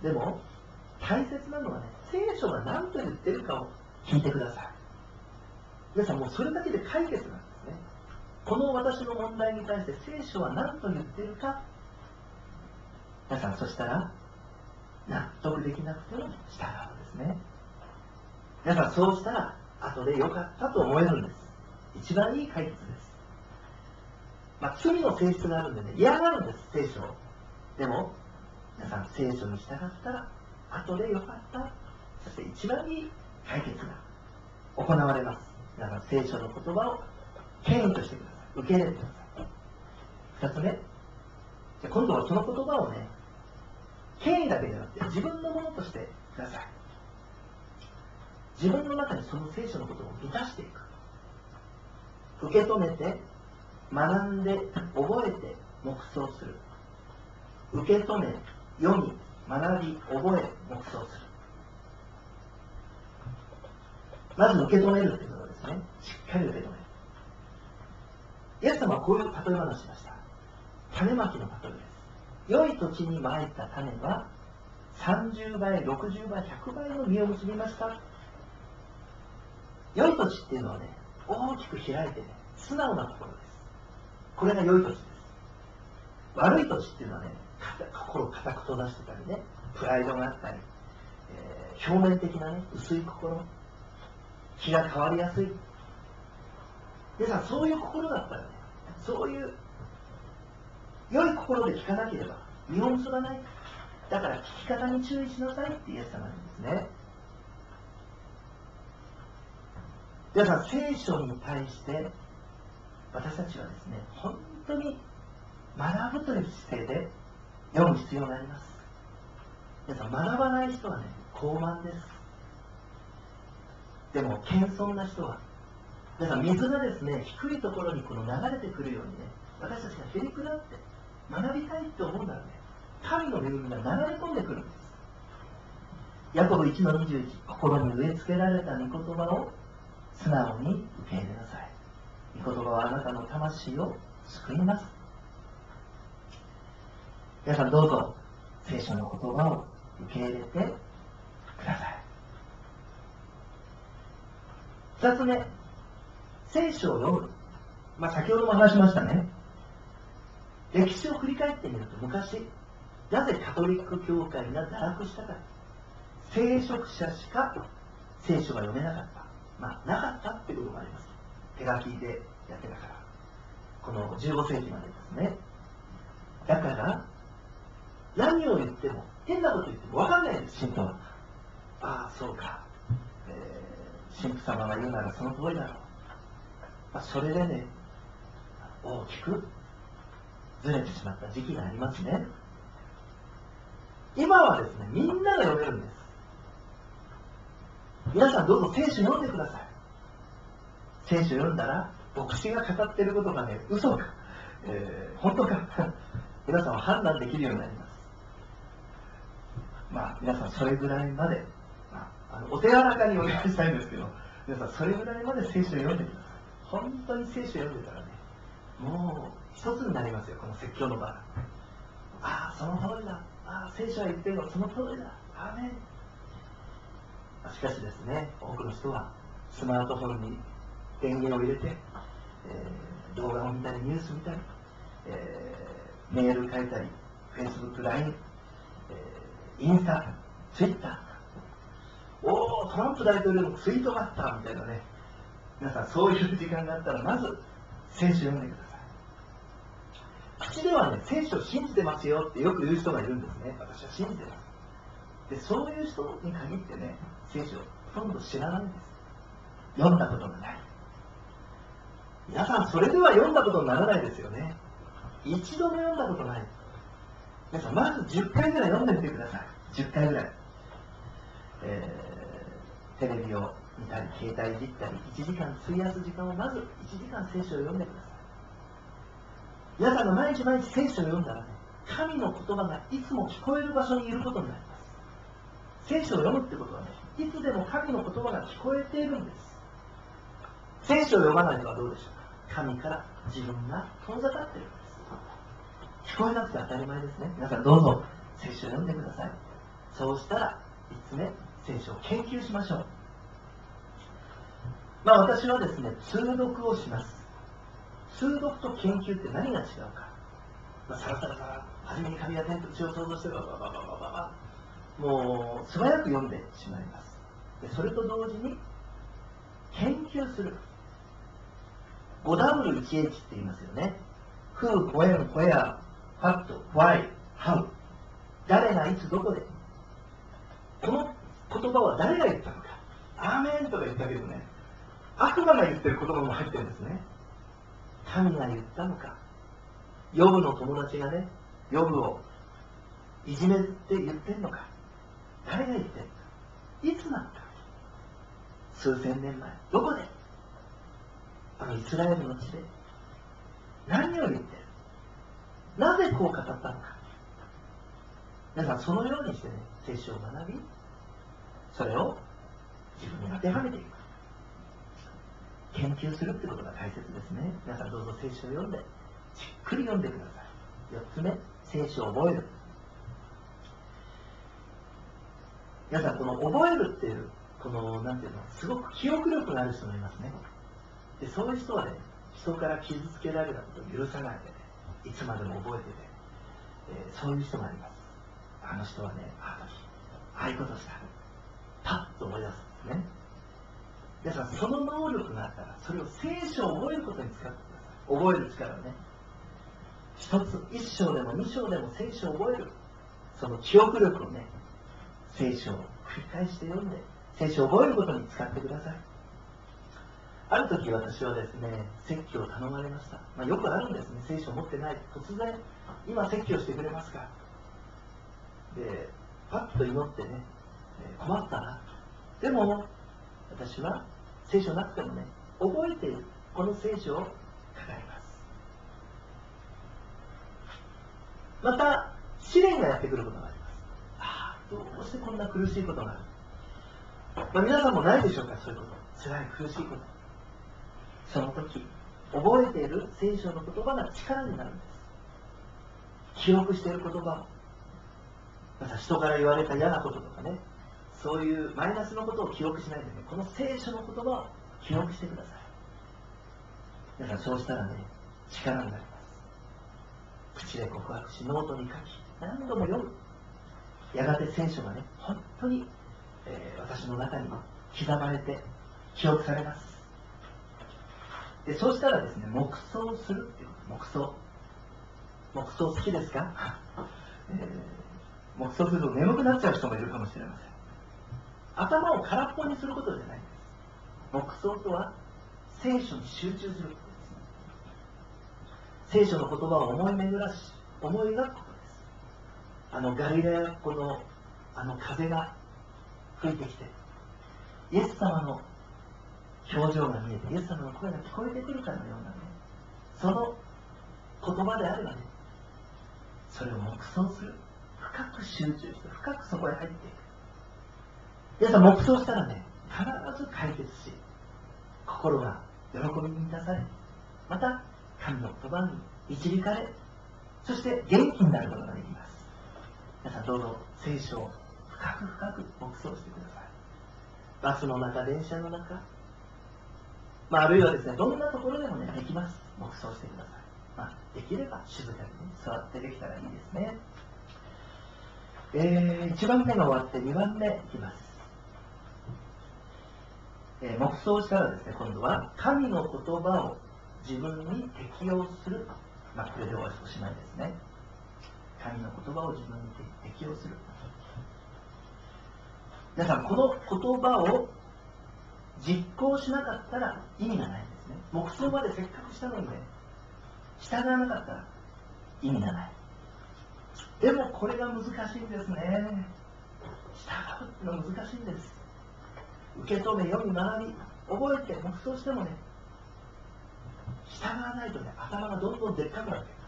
でも、大切なのはね、聖書が何と言ってるかを聞いてください。皆さん、もうそれだけで解決なんです。この私の問題に対して聖書は何と言ってるか。皆さん、そしたら、納得できなくても従うんですね。皆さんそうしたら後で良かったと思えるんです。一番いい解決です。まあ、罪の性質があるんでね嫌がるんです聖書でも皆さん聖書に従ったら後で良かった。そして一番いい解決が行われます。だから聖書の言葉を権威としてください。受け入れてください2つ目じゃ今度はその言葉をね権威だけじゃなくて自分のものとしてください。自分の中にその聖書のことを満たしていく。受け止めて学んで覚えて黙想する。受け止め読み学び覚え黙想する。まず受け止めるということですねしっかり受け止める。イエス様はこういう例え話しました種まきの例えです良い土地にまいた種は30倍、60倍、100倍の実を結びました。良い土地っていうのはね、大きく開いてね、素直なところです。これが良い土地です。悪い土地っていうのはね、心を固く閉ざしてたりね、プライドがあったり、えー表面的なね、薄い心、気が変わりやすい。でさん、そういう心だったらね、そういう良い心で聞かなければ実を結ばない。だから聞き方に注意しなさいってイエス様なんですね。皆さん、聖書に対して私たちはですね、本当に学ぶという姿勢で読む必要があります。皆さん、学ばない人はね、高慢です。でも、謙遜な人は、皆さん、水がですね、低いところにこの流れてくるようにね、私たちがへりくだって学びたいって思うならね、神の恵みが流れ込んでくるんです。ヤコブ1の21、心に植え付けられた御言葉を素直に受け入れなさい。御言葉はあなたの魂を救います。皆さんどうぞ聖書の言葉を受け入れてください。二つ目、聖書を読む。まあ、先ほども話しましたね。歴史を振り返ってみると昔、なぜカトリック教会が堕落したか。聖職者しか聖書が読めなかった。まあ、なかったってこともあります。手書きでやってたから。この15世紀までですね。だから、何を言っても、変なこと言っても分かんないんです、信徒は。ああ、そうか。えー、神父様が言うならその通りだろう。まあ、それでね、大きくずれてしまった時期がありますね。今はですね、みんなが読めるんです。皆さんどうぞ聖書読んでください。聖書読んだら、牧師が語ってることがね、嘘か、えー本当か、皆さんは判断できるようになります。まあ、皆さんそれぐらいまで、あ、あのお手柔らかにお願いしたいんですけど、皆さんそれぐらいまで聖書を読んでください。本当に聖書読んでたらね、もう一つになりますよ、この説教の場。ああ、その通りだ。ああ、聖書は言ってるの、その通りだ。アーメン。しかしですね、多くの人はスマートフォンに電源を入れて、えー動画を見たり、ニュース見たり、えーメール書いたり、Facebook、LINE、えーインスタ、Twitter、おー、トランプ大統領のツイートがあったみたいなね、皆さんそういう時間があったら、まず聖書を読んでください。口ではね、聖書を信じてますよってよく言う人がいるんですね。私は信じてます。で、そういう人に限ってね、聖書をほとんど知らないんです。読んだことがない。皆さん、それでは読んだことにならないですよね。一度も読んだことない。皆さん、まず10回ぐらい読んでみてください。10回ぐらい。えーテレビを見たり、携帯いじったり、1時間費やす時間をまず1時間聖書を読んでください。皆さんが毎日毎日聖書を読んだらね、神の言葉がいつも聞こえる場所にいることになります。聖書を読むってことはね、いつでも神の言葉が聞こえているんです。聖書を読まないのはどうでしょうか神から自分が遠ざかっているんです。聞こえなくて当たり前ですね。皆さんどうぞ聖書を読んでください。そうしたら、3つ目、聖書を研究しましょう。まあ、私はですね、通読をします。通読と研究って何が違うか。まあ、サラサラさら、初めに神が天と地を創造してばばばばばばもう素早く読んでしまいます。でそれと同時に、研究する。5W1H って言いますよね。Who, When, Where, What, Why, How。誰がいつどこで。この言葉は誰が言ったのか。アーメンとか言ったけどね、悪魔が言ってる言葉も入ってるんですね。神が言ったのか。ヨブの友達がね、ヨブをいじめって言ってるのか。誰が言ってるのか。いつなのか。数千年前。どこであのイスラエルの地で。何を言ってるなぜこう語ったのか。皆さん、そのようにしてね、聖書を学び、それを自分に当てはめていく。研究するってことが大切ですね。皆さんどうぞ聖書を読んで、じっくり読んでください。4つ目、聖書を覚える。皆さん、この覚えるっていう、この、なんていうの、すごく記憶力がある人がいますね。で、そういう人はね、人から傷つけられたことを許さないでね、いつまでも覚えてて、えーそういう人がいます。あの人はね、あの時、ああいうことした。パッと思い出すんですね。皆さん、その能力があったら、それを聖書を覚えることに使ってください。覚える力をね。一つ、一章でも二章でも聖書を覚える。その記憶力をね、聖書を繰り返して読んで、聖書を覚えることに使ってください。ある時私はですね、説教を頼まれました。まあ、よくあるんですね、聖書を持ってない。突然、今説教してくれますかで、パッと祈ってね、困ったな。でも、私は聖書なくてもね、覚えている、この聖書を語ります。また、試練がやってくることがあります。ああ、どうしてこんな苦しいことがある？まあ、皆さんもないでしょうか、そういうこと。辛い、苦しいこと。その時、覚えている聖書の言葉が力になるんです。記憶している言葉を。また人から言われた嫌なこととかね、そういうマイナスのことを記憶しないで、この聖書の言葉を記憶してください。皆さん、そうしたらね、力になります。口で告白し、ノートに書き、何度も読む。やがて聖書がね、本当に、えー私の中に刻まれて、記憶されます。でそうしたらですね、黙想するっていうこと、黙想。黙想好きですか、えー黙想すると眠くなっちゃう人もいるかもしれません。頭を空っぽにすることじゃないんです。黙想とは、聖書に集中することです。聖書の言葉を思い巡らし、思い描くことです。あのガリラヤ湖のあの風が吹いてきて、イエス様の表情が見えて、イエス様の声が聞こえてくるかのようなね、その言葉であればね、それを黙想する。深く集中して、深くそこへ入っていく。皆さん、黙想したらね、必ず解決し、心が喜びに満たされ、また、神の言葉に導かれ、そして元気になることができます。皆さん、どうぞ聖書を深く深く黙想してください。バスの中、電車の中、まあ、あるいはですね、どんなところでもね、できます。黙想してください。まあ、できれば静かにね、座ってできたらいいですね。えー、1番目が終わって2番目いきます。えー黙想したらですね、今度は神の言葉を自分に適用する。まあ、これでおしまいですね。神の言葉を自分に適用する。皆さん、この言葉を実行しなかったら意味がないんですね。黙想までせっかくしたのにね、従わなかったら意味がない。でもこれが難しいんですね。従うってのは難しいんです。受け止め、読み、学び、覚えて、黙想してもね、従わないとね、頭がどんどんでっかくなって。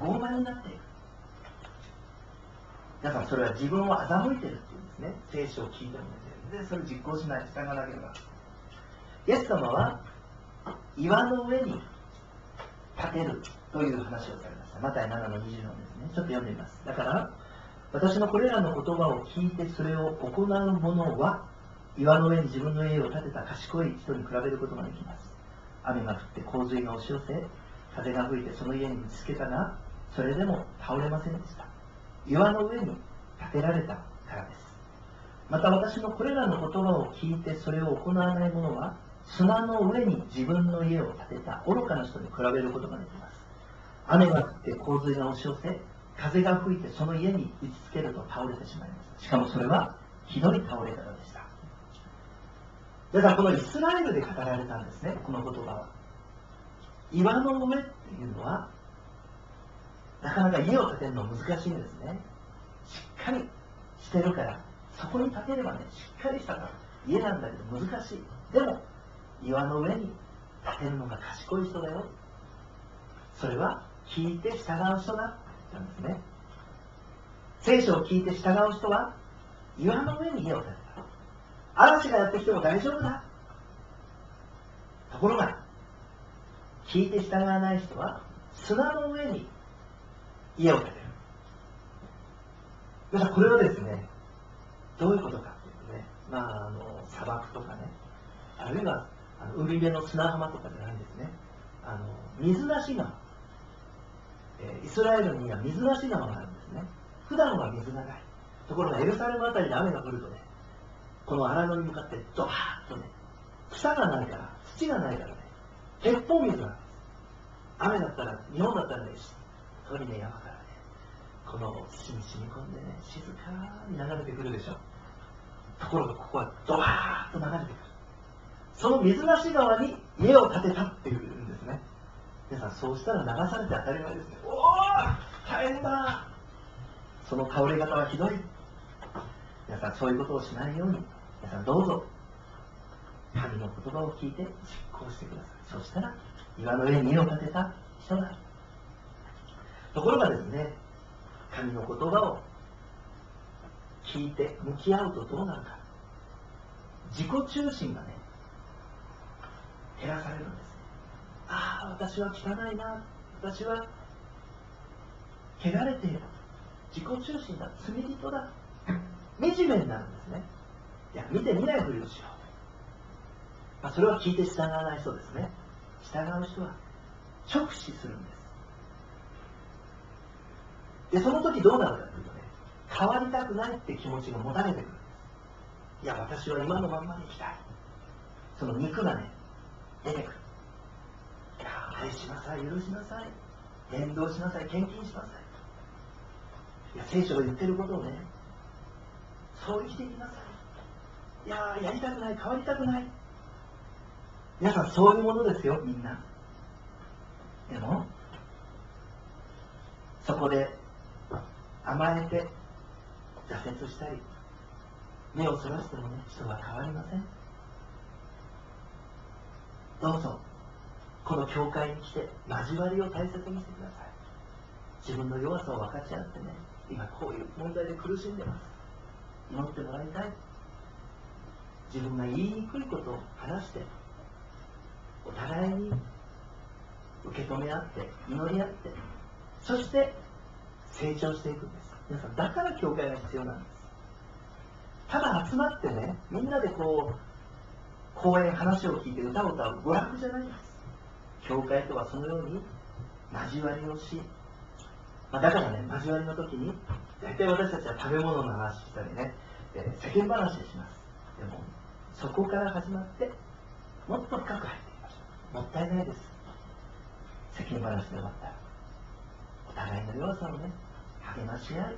傲慢になっていく。皆さん、それは自分を欺いてるっていうんですね。聖書を聞いてもね、全然それ実行しない、従わなければ。イエス様は、岩の上に立てるという話をされました。マタイ7の24ですね。ちょっと読んでみます。だから、私のこれらの言葉を聞いてそれを行う者は、岩の上に自分の家を建てた賢い人に比べることができます。雨が降って洪水が押し寄せ、風が吹いてその家に打ちつけたが、それでも倒れませんでした。岩の上に建てられたからです。また私のこれらの言葉を聞いてそれを行わない者は、砂の上に自分の家を建てた愚かな人に比べることができます。雨が降って洪水が押し寄せ、風が吹いてその家に打ちつけると倒れてしまいます。しかもそれはひどい倒れ方でした。だからこのイスラエルで語られたんですね、この言葉は。岩の上っていうのは、なかなか家を建てるの難しいんですね。しっかりしてるから、そこに建てればね、しっかりしたから家なんだけど難しい。でも、岩の上に建てるのが賢い人だよ。それは聞いて従う人だって言ったんですね。聖書を聞いて従う人は岩の上に家を建てた。嵐がやってきても大丈夫だ。ところが、聞いて従わない人は砂の上に家を建てる。皆さん、これはですね、どういうことかっていうとね、まあ、あの砂漠とかね、あるいはあの海辺の砂浜とかじゃないんですね。あの水なし川、えーイスラエルには水なし川があるんですね。普段は水がない。ところがエルサレムあたりで雨が降るとね、この荒野に向かってドワーッとね、草がないから、土がないからね、鉄砲水なんです。雨だったら、日本だったらね、鳥ね、山からね、この土に染み込んでね、静かに流れてくるでしょ。ところがここはドワーッと流れてくる。その水なし川に家を建てたっていうんですね。皆さん、そうしたら流されて当たり前ですね。おお大変だその倒れ方はひどい。皆さん、そういうことをしないように、皆さんどうぞ、神の言葉を聞いて実行してください。そしたら、岩の上に家を建てた人だ。ところがですね、神の言葉を聞いて向き合うとどうなるか。自己中心がね、減らされるんです。ああ、私は汚いな。私は汚れている。自己中心だ。罪人だ。惨めになるんですね。いや、見て見ないふりをしよう。まあ、それは聞いて従わない人ですね。従う人は直視するんです。で、その時どうなるかというとね、変わりたくないって気持ちが持たれてくるんです。いや、私は今のまんまでいきたい。その肉がね、出てくる。いや、愛しなさい、許しなさい、伝道しなさい、献金しなさい。いや、聖書が言ってることをね、そう生きていきなさい。いや、やりたくない、変わりたくない。皆さん、そういうものですよ、みんな。でも、そこで甘えて挫折したり、目をそらしてもね、人は変わりません。どうぞ、この教会に来て、交わりを大切にしてください。自分の弱さを分かち合ってね、今こういう問題で苦しんでます。祈ってもらいたい。自分が言いにくいことを話して、お互いに受け止め合って、祈り合って、そして成長していくんです。皆さん、だから教会が必要なんです。ただ集まってね、みんなでこう、講演、話を聞いて歌を歌う娯楽じゃないんです。教会とはそのように交わりをし、まあ、だからね、交わりの時に、大体私たちは食べ物の話したりね、えー世間話します。でも、そこから始まって、もっと深く入っていきましょう。もったいないです。世間話で終わったら。お互いの弱さをね、励まし合い、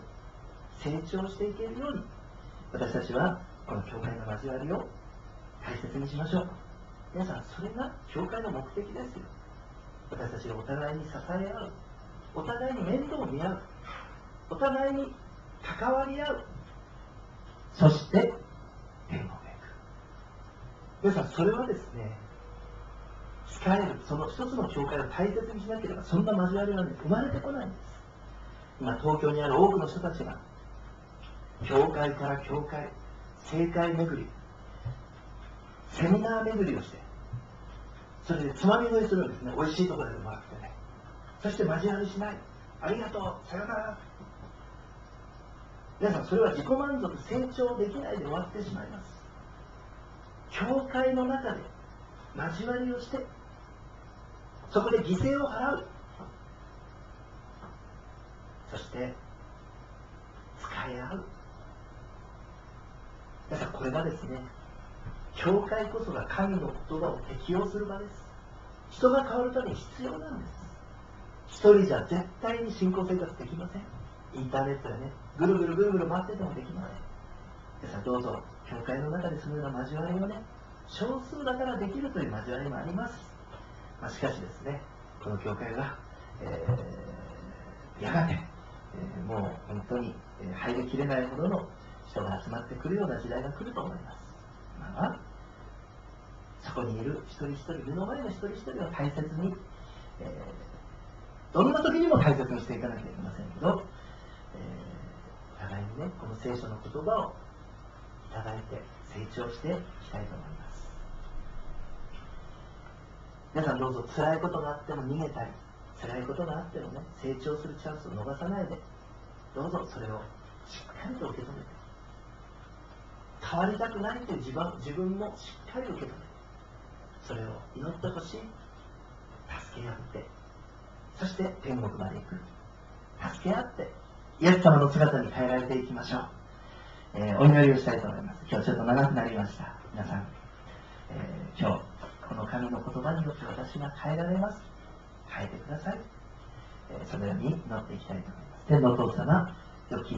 成長していけるように、私たちはこの教会の交わりを大切にしましょう。皆さん、それが教会の目的ですよ。私たちがお互いに支え合う。お互いに面倒を見合う。お互いに関わり合う。そして、皆さん、それはですね、使える、その一つの教会を大切にしなければ、そんな交わりは、ね、生まれてこないんです。今、東京にある多くの人たちが、教会から教会、政界巡り、セミナー巡りをして、それでつまみ食いするんですね。美味しいところでもらってね。そして交わりしない。ありがとう。さよなら。皆さん、それは自己満足、成長できないで終わってしまいます。教会の中で交わりをして、そこで犠牲を払う。そして、使い合う。皆さん、これがですね、教会こそが神の言葉を適用する場です。人が変わるために必要なんです。一人じゃ絶対に信仰生活できません。インターネットでね、ぐるぐるぐるぐる回っててもできません。皆さんどうぞ、教会の中でそのような交わりをね、少数だからできるという交わりもあります。まあ、しかしですね、この教会が、えーやがて、えーもう本当に入りきれないほどの人が集まってくるような時代が来ると思います。まあ、そこにいる一人一人、目の前の一人一人を大切に、えーどんな時にも大切にしていかなきゃいけませんけど、えー互いにね、この聖書の言葉をただいて成長していきたいと思います。皆さんどうぞ辛いことがあっても逃げたり、辛いことがあってもね、成長するチャンスを逃さないで、どうぞそれをしっかりと受け止めて、変わりたくないという自分自分もしっかり受け止めそれを祈ってほしい。助け合ってそして天国まで行く。助け合ってイエス様の姿に変えられていきましょう、えーお祈りをしたいと思います。今日ちょっと長くなりました。皆さん、えー今日この神の言葉によって私が変えられます。変えてください、えーそのように祈っていきたいと思います。天のお父様良き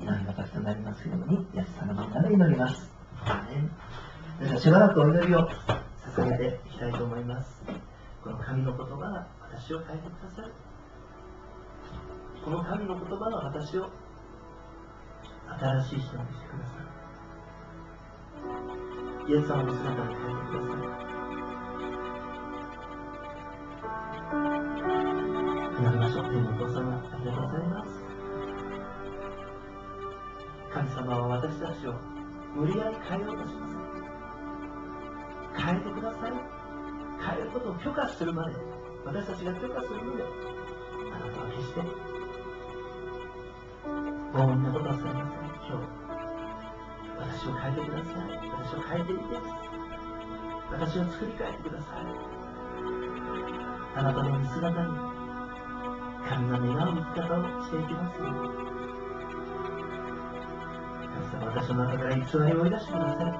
祈りの時となりますように、イエス様の名で祈ります。アーメン。それではしばらくお祈りを捧げていきたいと思います。この神の言葉が私を変えてくださる。この神の言葉が私を新しい人にしてくださる。イエス様の姿に変えてください。祈りましょう。天のお父様、ありがとうございます。神様は私たちを無理やり変えようとしません。変えてください。変えることを許可するまで、私たちが許可するまで、あなたは決して、強引なことはされません。私を変えてください。私を変えていて、私を作り変えてください。あなたの見姿に、神が願う生き方をしていきますように。神様私の中から偽りを追い出してください。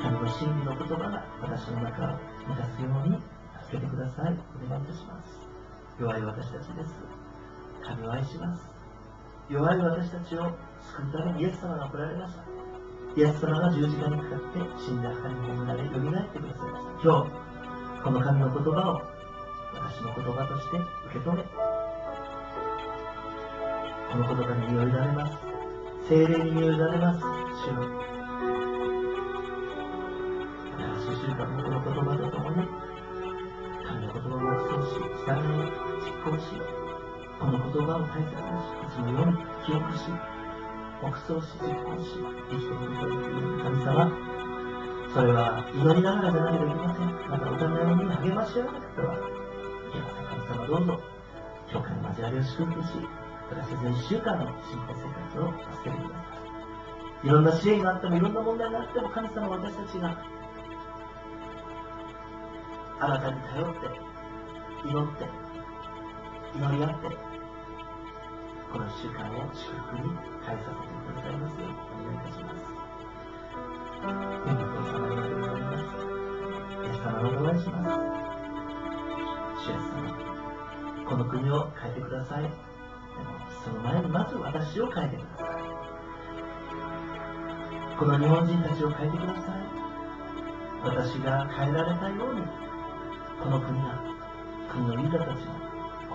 神の真理の言葉が私の中を満たすように助けてください。お願いいたします。弱い私たちです。神を愛します。弱い私たちを救うためにイエス様が来られました。イエス様が十字架にかかって死んだ墓に葬られ、蘇ってくださいました。今日、この神の言葉を私の言葉として受け止め、この言葉に身を委ねます。精霊に身を委ねます。主の新しい習慣のこの言葉とともに、神の言葉を持ち通し、従い、実行し、この言葉を大切にし、いつもように記憶し、黙想し、実行し、生きていくとができる神様、それは祈りながらじゃなければいけません。またお互いに励まし合わなくてはいけません。神様どうぞ、教会の交わりを祝福し、私たちの一週間の信仰生活を助けてください。いろんな試練があっても、いろんな問題があっても、神様は私たちが、あなたに頼って、祈って、祈り合って、この一週間を祝福に変えさせてくださいますようお願いいたします。天のお父様ありがとうございます。イエス様をお願いします。主様、この国を変えてください。その前にまず私を変えてください。この日本人たちを変えてください。私が変えられたように、この国が、国のリーダーたちが、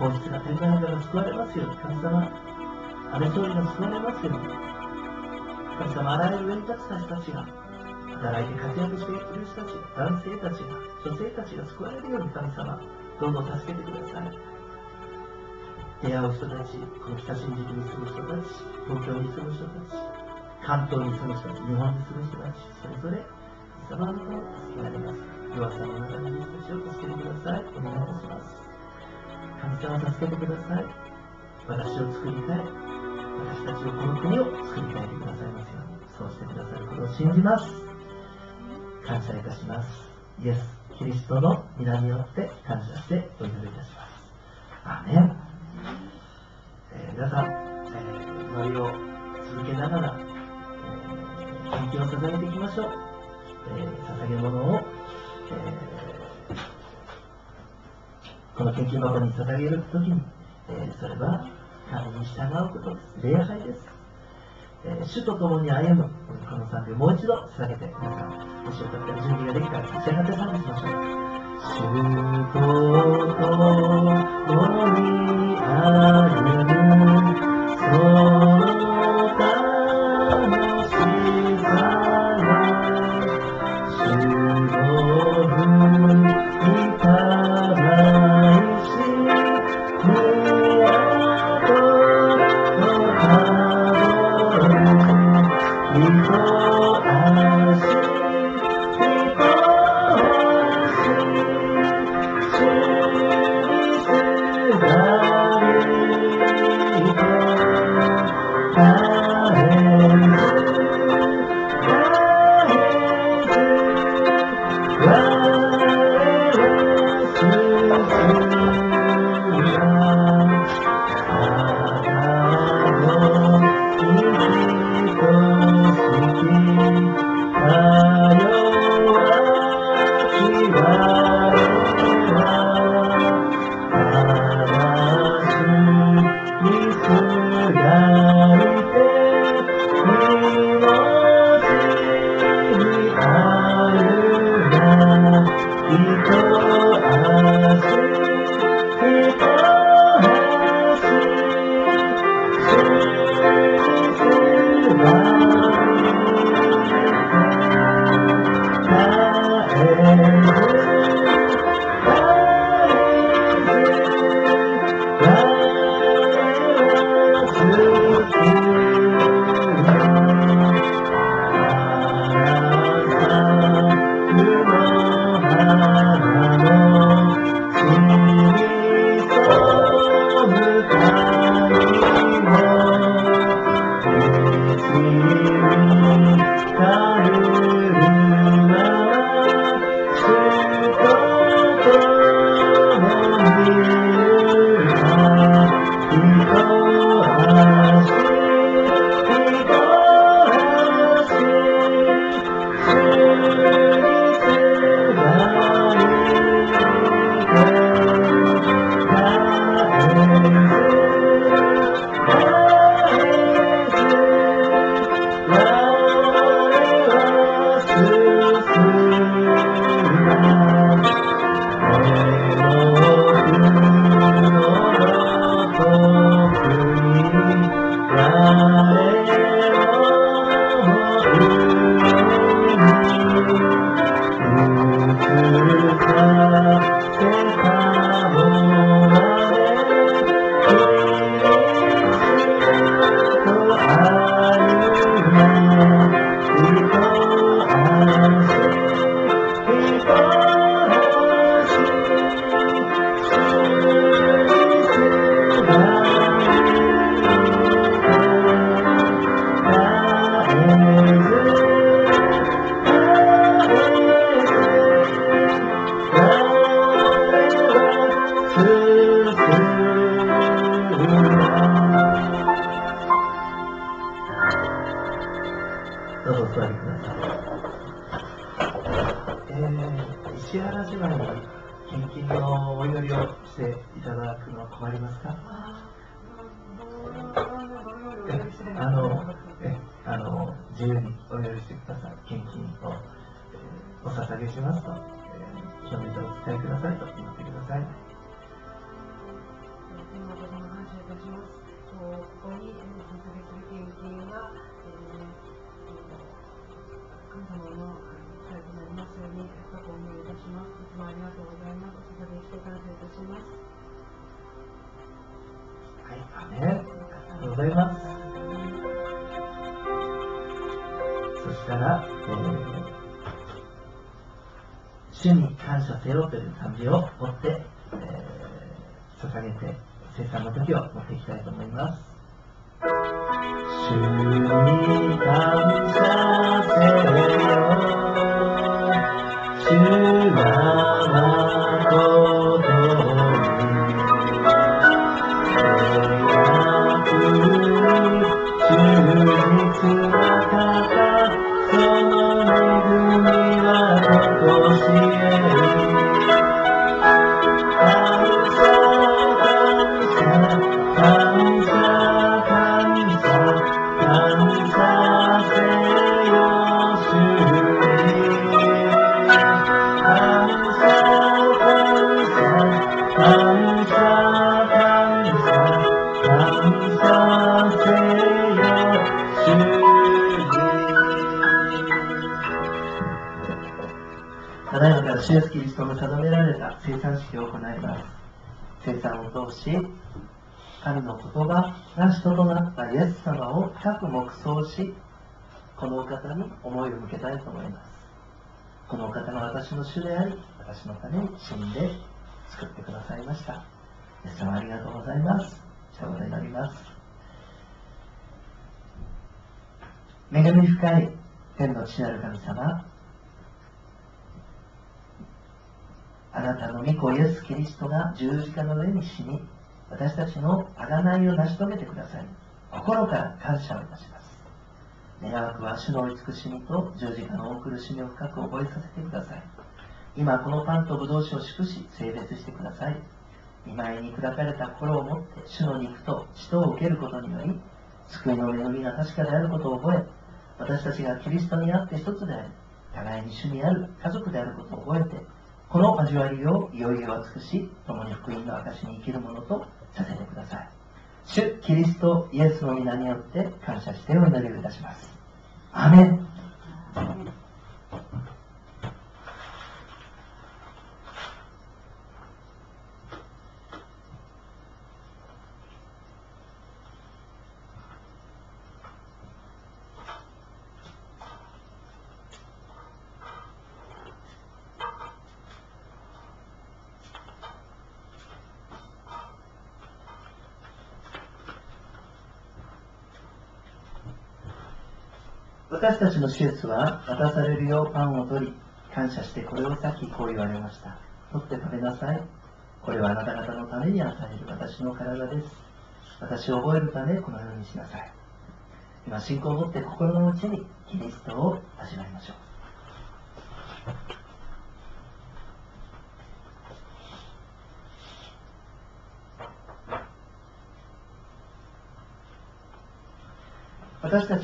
皇室が天皇が救われますように、神様、安倍総理が救われますように、神様、あらゆる上に立つ人たちが、働いて活躍している人たち、男性たちが、女性たちが救われるように、神様、どうぞ助けてください。出会う人たち、この北新宿に住む人たち、東京に住む人たち、関東に住む人たち、日本に住む人たち、それぞれ、神様のことを助けられます。弱さの中にいる人たちを助けてください。お願いいたします。神様助けてください。私を作りたい。私たちをこの国を作り変えてくださいますように。そうしてくださることを信じます。感謝いたします。イエス・キリストの皆によって感謝してお祈りいたします。アーメン。えー皆さん、えー祈りを続けながら、えー献金を捧げていきましょう。えー捧げ物を、えーこの献金箱に捧げるときに、えーそれは神に従うことです。礼拝です。えー主と共に歩む、この賛美をもう一度捧げて、皆さん、もしよかったら準備ができたら立ち上がって賛美しましょう。主と共に歩む、天の父なる神様あなたの御子イエス・キリストが十字架の上に死に、私たちの贖いを成し遂げてください。心から感謝をいたします。願わくは主の慈しみと十字架の大苦しみを深く覚えさせてください。今このパンとブドウ酒を祝し、性別してください。見舞いに砕かれた心を持って主の肉と血とを受けることにより、救いの恵みが確かであることを覚え、私たちがキリストにあって一つであり、互いに主にある家族であることを覚えて、この交わりをいよいよ尽くし、共に福音の証に生きるものとさせてください。主キリストイエスの皆によって感謝してお祈りをいたします。アメン。私たちの手術は渡されるようパンを取り、感謝してこれをさっきこう言われました。取って食べなさい。これはあなた方のために与える私の体です。私を覚えるためこのようにしなさい。今、信仰を持って心の内にキリストを味わいましょう。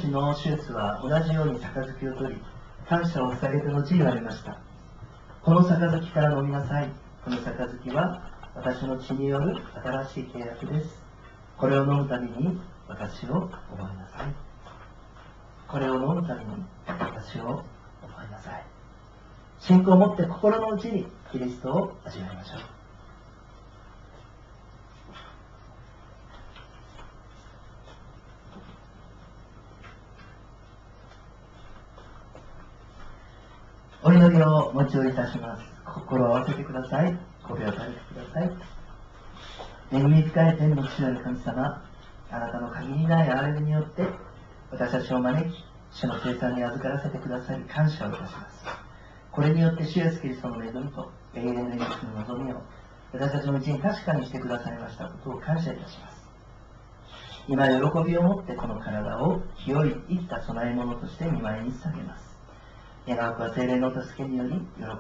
私の手術は同じように杯を取り、感謝を捧げて後言われました。この杯から飲みなさい。この杯は私の血による新しい契約です。これを飲むたびに私を覚えなさい。これを飲むたびに私を覚えなさい。信仰を持って心の内にキリストを味わいましょう。お祈りを持ちをいたします。心を合わせてください。声を垂れてください。恵み深い天の父なる神様、あなたの限りない憐れみによって、私たちを招き、主の生産に預からせてくださり、感謝をいたします。これによって主イエスキリストの恵みと永遠の命の望みを、私たちのうちに確かにしてくださいましたことを感謝いたします。今、喜びを持ってこの体を清い生きた供え物として見舞いに捧げます。願わくは精霊の助けにより、喜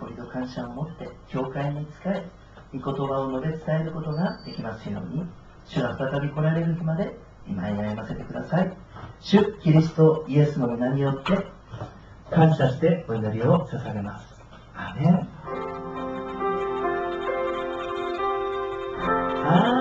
びと感謝を持って、教会に仕え、御言葉を述べ伝えることができますように、主が再び来られる日まで、今に歩ませてください。主キリストイエスの皆によって、感謝してお祈りを捧げます。アーメン。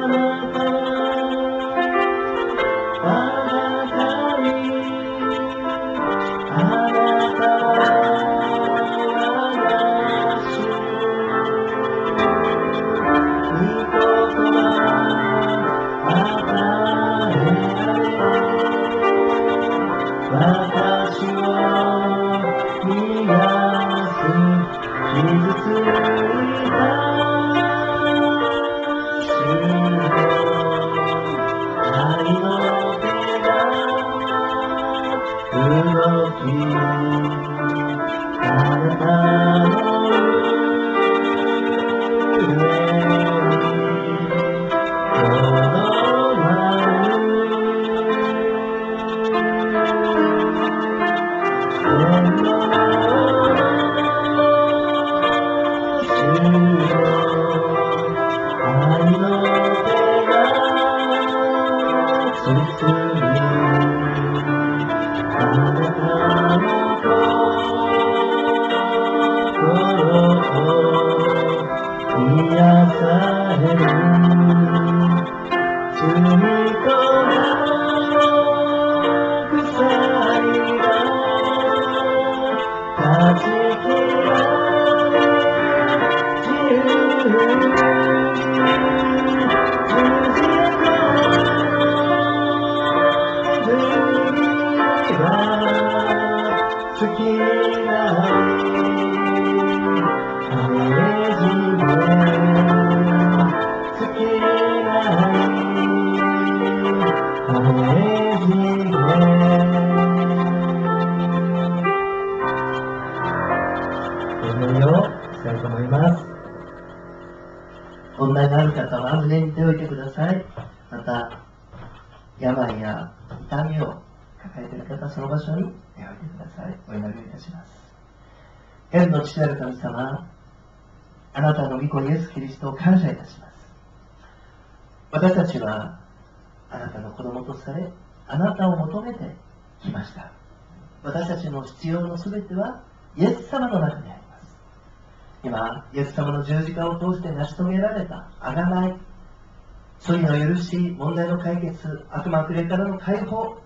悪魔悪霊からの解放、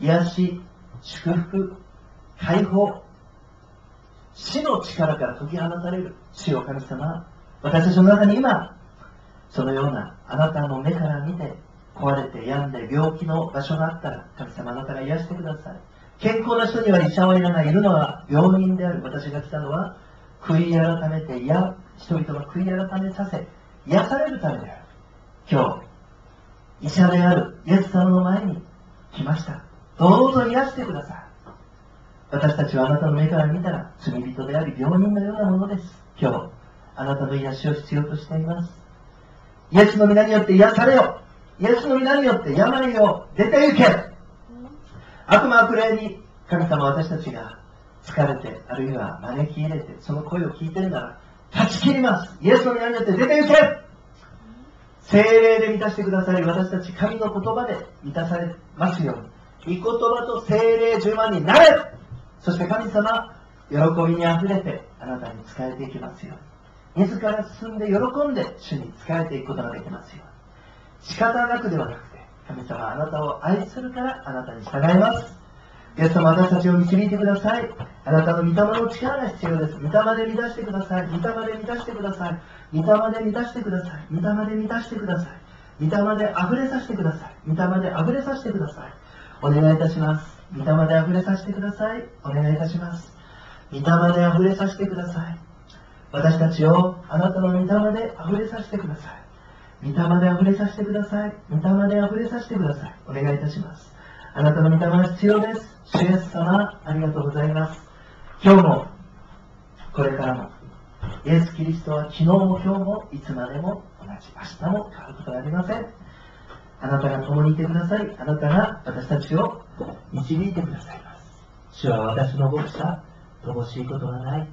癒し、祝福、解放、死の力から解き放たれる死を神様、私たちの中に今、そのようなあなたの目から見て壊れて病んで病気の場所があったら神様あなたが癒してください。健康な人には医者はいらないいるのは病人である。私が来たのは悔い改めていや人々が悔い改めさせ癒されるためである。今日医者であるイエス様の前に来ました。どうぞ癒してください。私たちはあなたの目から見たら罪人であり病人のようなものです。今日あなたの癒しを必要としています。イエスの皆によって癒されよイエスの皆によって病を出て行け。悪魔悪霊に神様私たちが疲れてあるいは招き入れてその声を聞いてるなら断ち切ります。イエスの皆によって出て行け。精霊で満たしてくださり私たち神の言葉で満たされますように。御言葉と精霊10万になれ。そして神様喜びにあふれてあなたに仕えていきますように。自ら進んで喜んで主に仕えていくことができますように。仕方なくではなくて神様あなたを愛するからあなたに従います。イエス様私たちを導いてください。あなたの御霊の力が必要です。御霊で満たしてください。御霊で満たしてください。御霊で満たしてください。御霊で満たしてください。御霊で溢れさせてください。御霊で溢れさせてください。お願いいたします。御霊で溢れさせてください。お願いいたします。御霊で溢れさせてください。私たちをあなたの御霊で溢れさせてください。御霊で溢れさせてください。御霊で溢れさせてください。お願いいたします。あなたの御霊が必要です。主イエス様ありがとうございます。今日もこれからもイエス・キリストは昨日も今日もいつまでも同じ明日も変わることがありません。あなたが共にいてください。あなたが私たちを導いてくださいます。主は私の牧者乏しいことはない。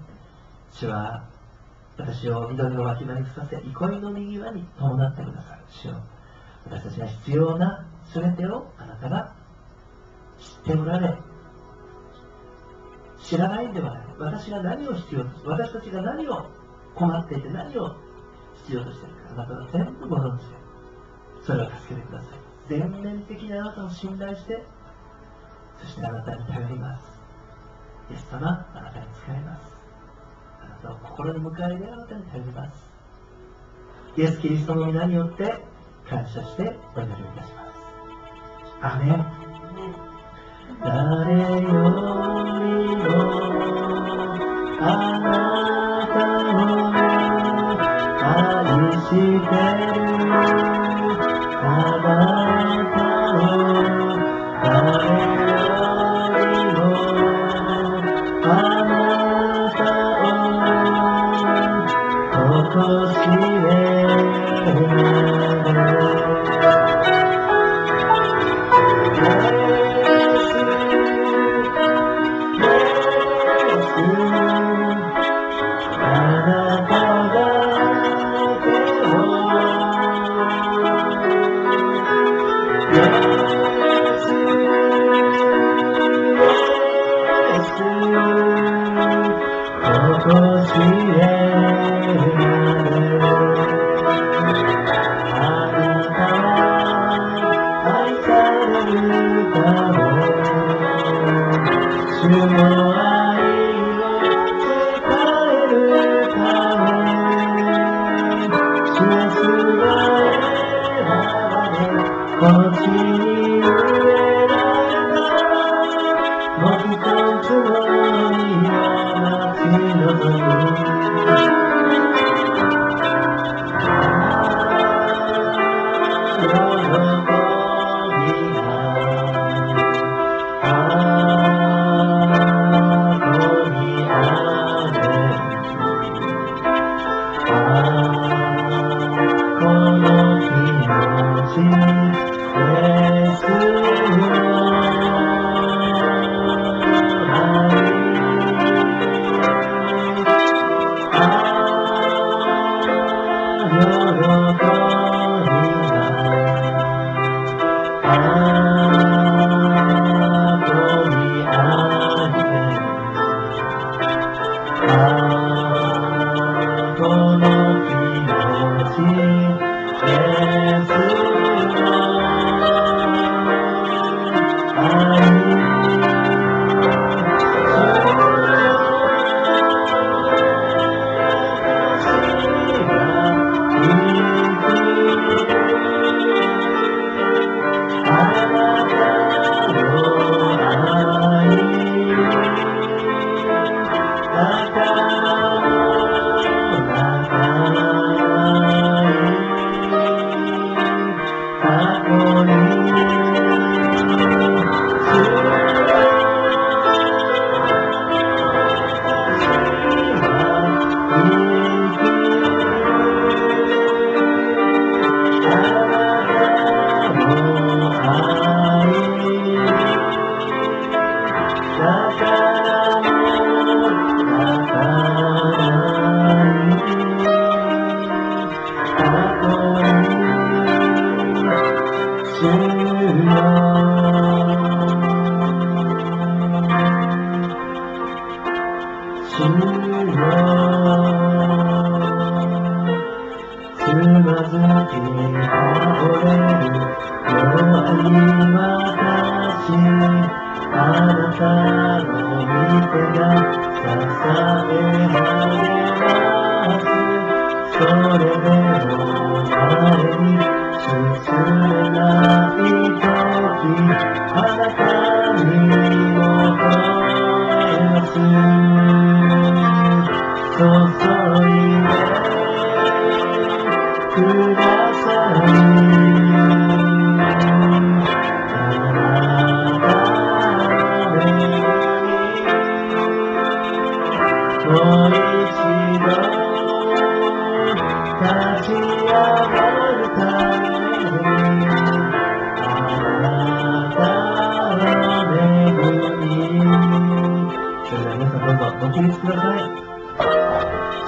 主は私を緑の脇間にさせ憩いの右輪に伴ってくださる。主よ。私たちが必要な全てをあなたが知っておられ知らないんではない。私が何を必要と私たちが何を困っていて何を必要としているかあなたは全部ご存知でそれを助けてください全面的にあなたを信頼してそしてあなたに頼ります。イエス様あなたに使います。あなたを心に迎え入れあなたに頼ります。イエス・キリストの皆によって感謝してお祈りいたします。アメン。誰よりもあなたを愛してるあなた地に植え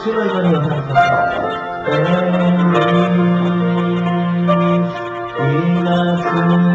主の祈りを感じましょう。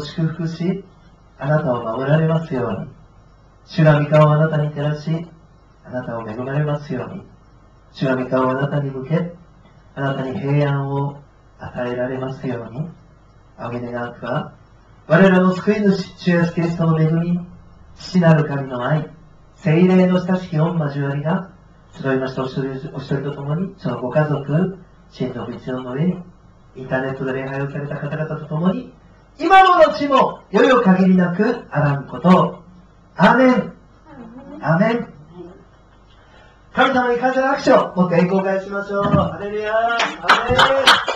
を祝福し、あなたを守られますように。主が御顔をあなたに照らし、あなたを恵まれますように。主が御顔をあなたに向け、あなたに平安を与えられますように。あげ願うは、我らの救い主、主イエスキリストの恵み、父なる神の愛、精霊の親しき御交わりが、集いましたお一人お一人と共に、そのご家族、親族一同の上に、インターネットで礼拝をされた方々と共に、今も後も、よよ限りなくあらんこと。アーメン。アーメン。神様に感謝の拍手を持って栄光を返しましょう。アレルヤー。アーメン。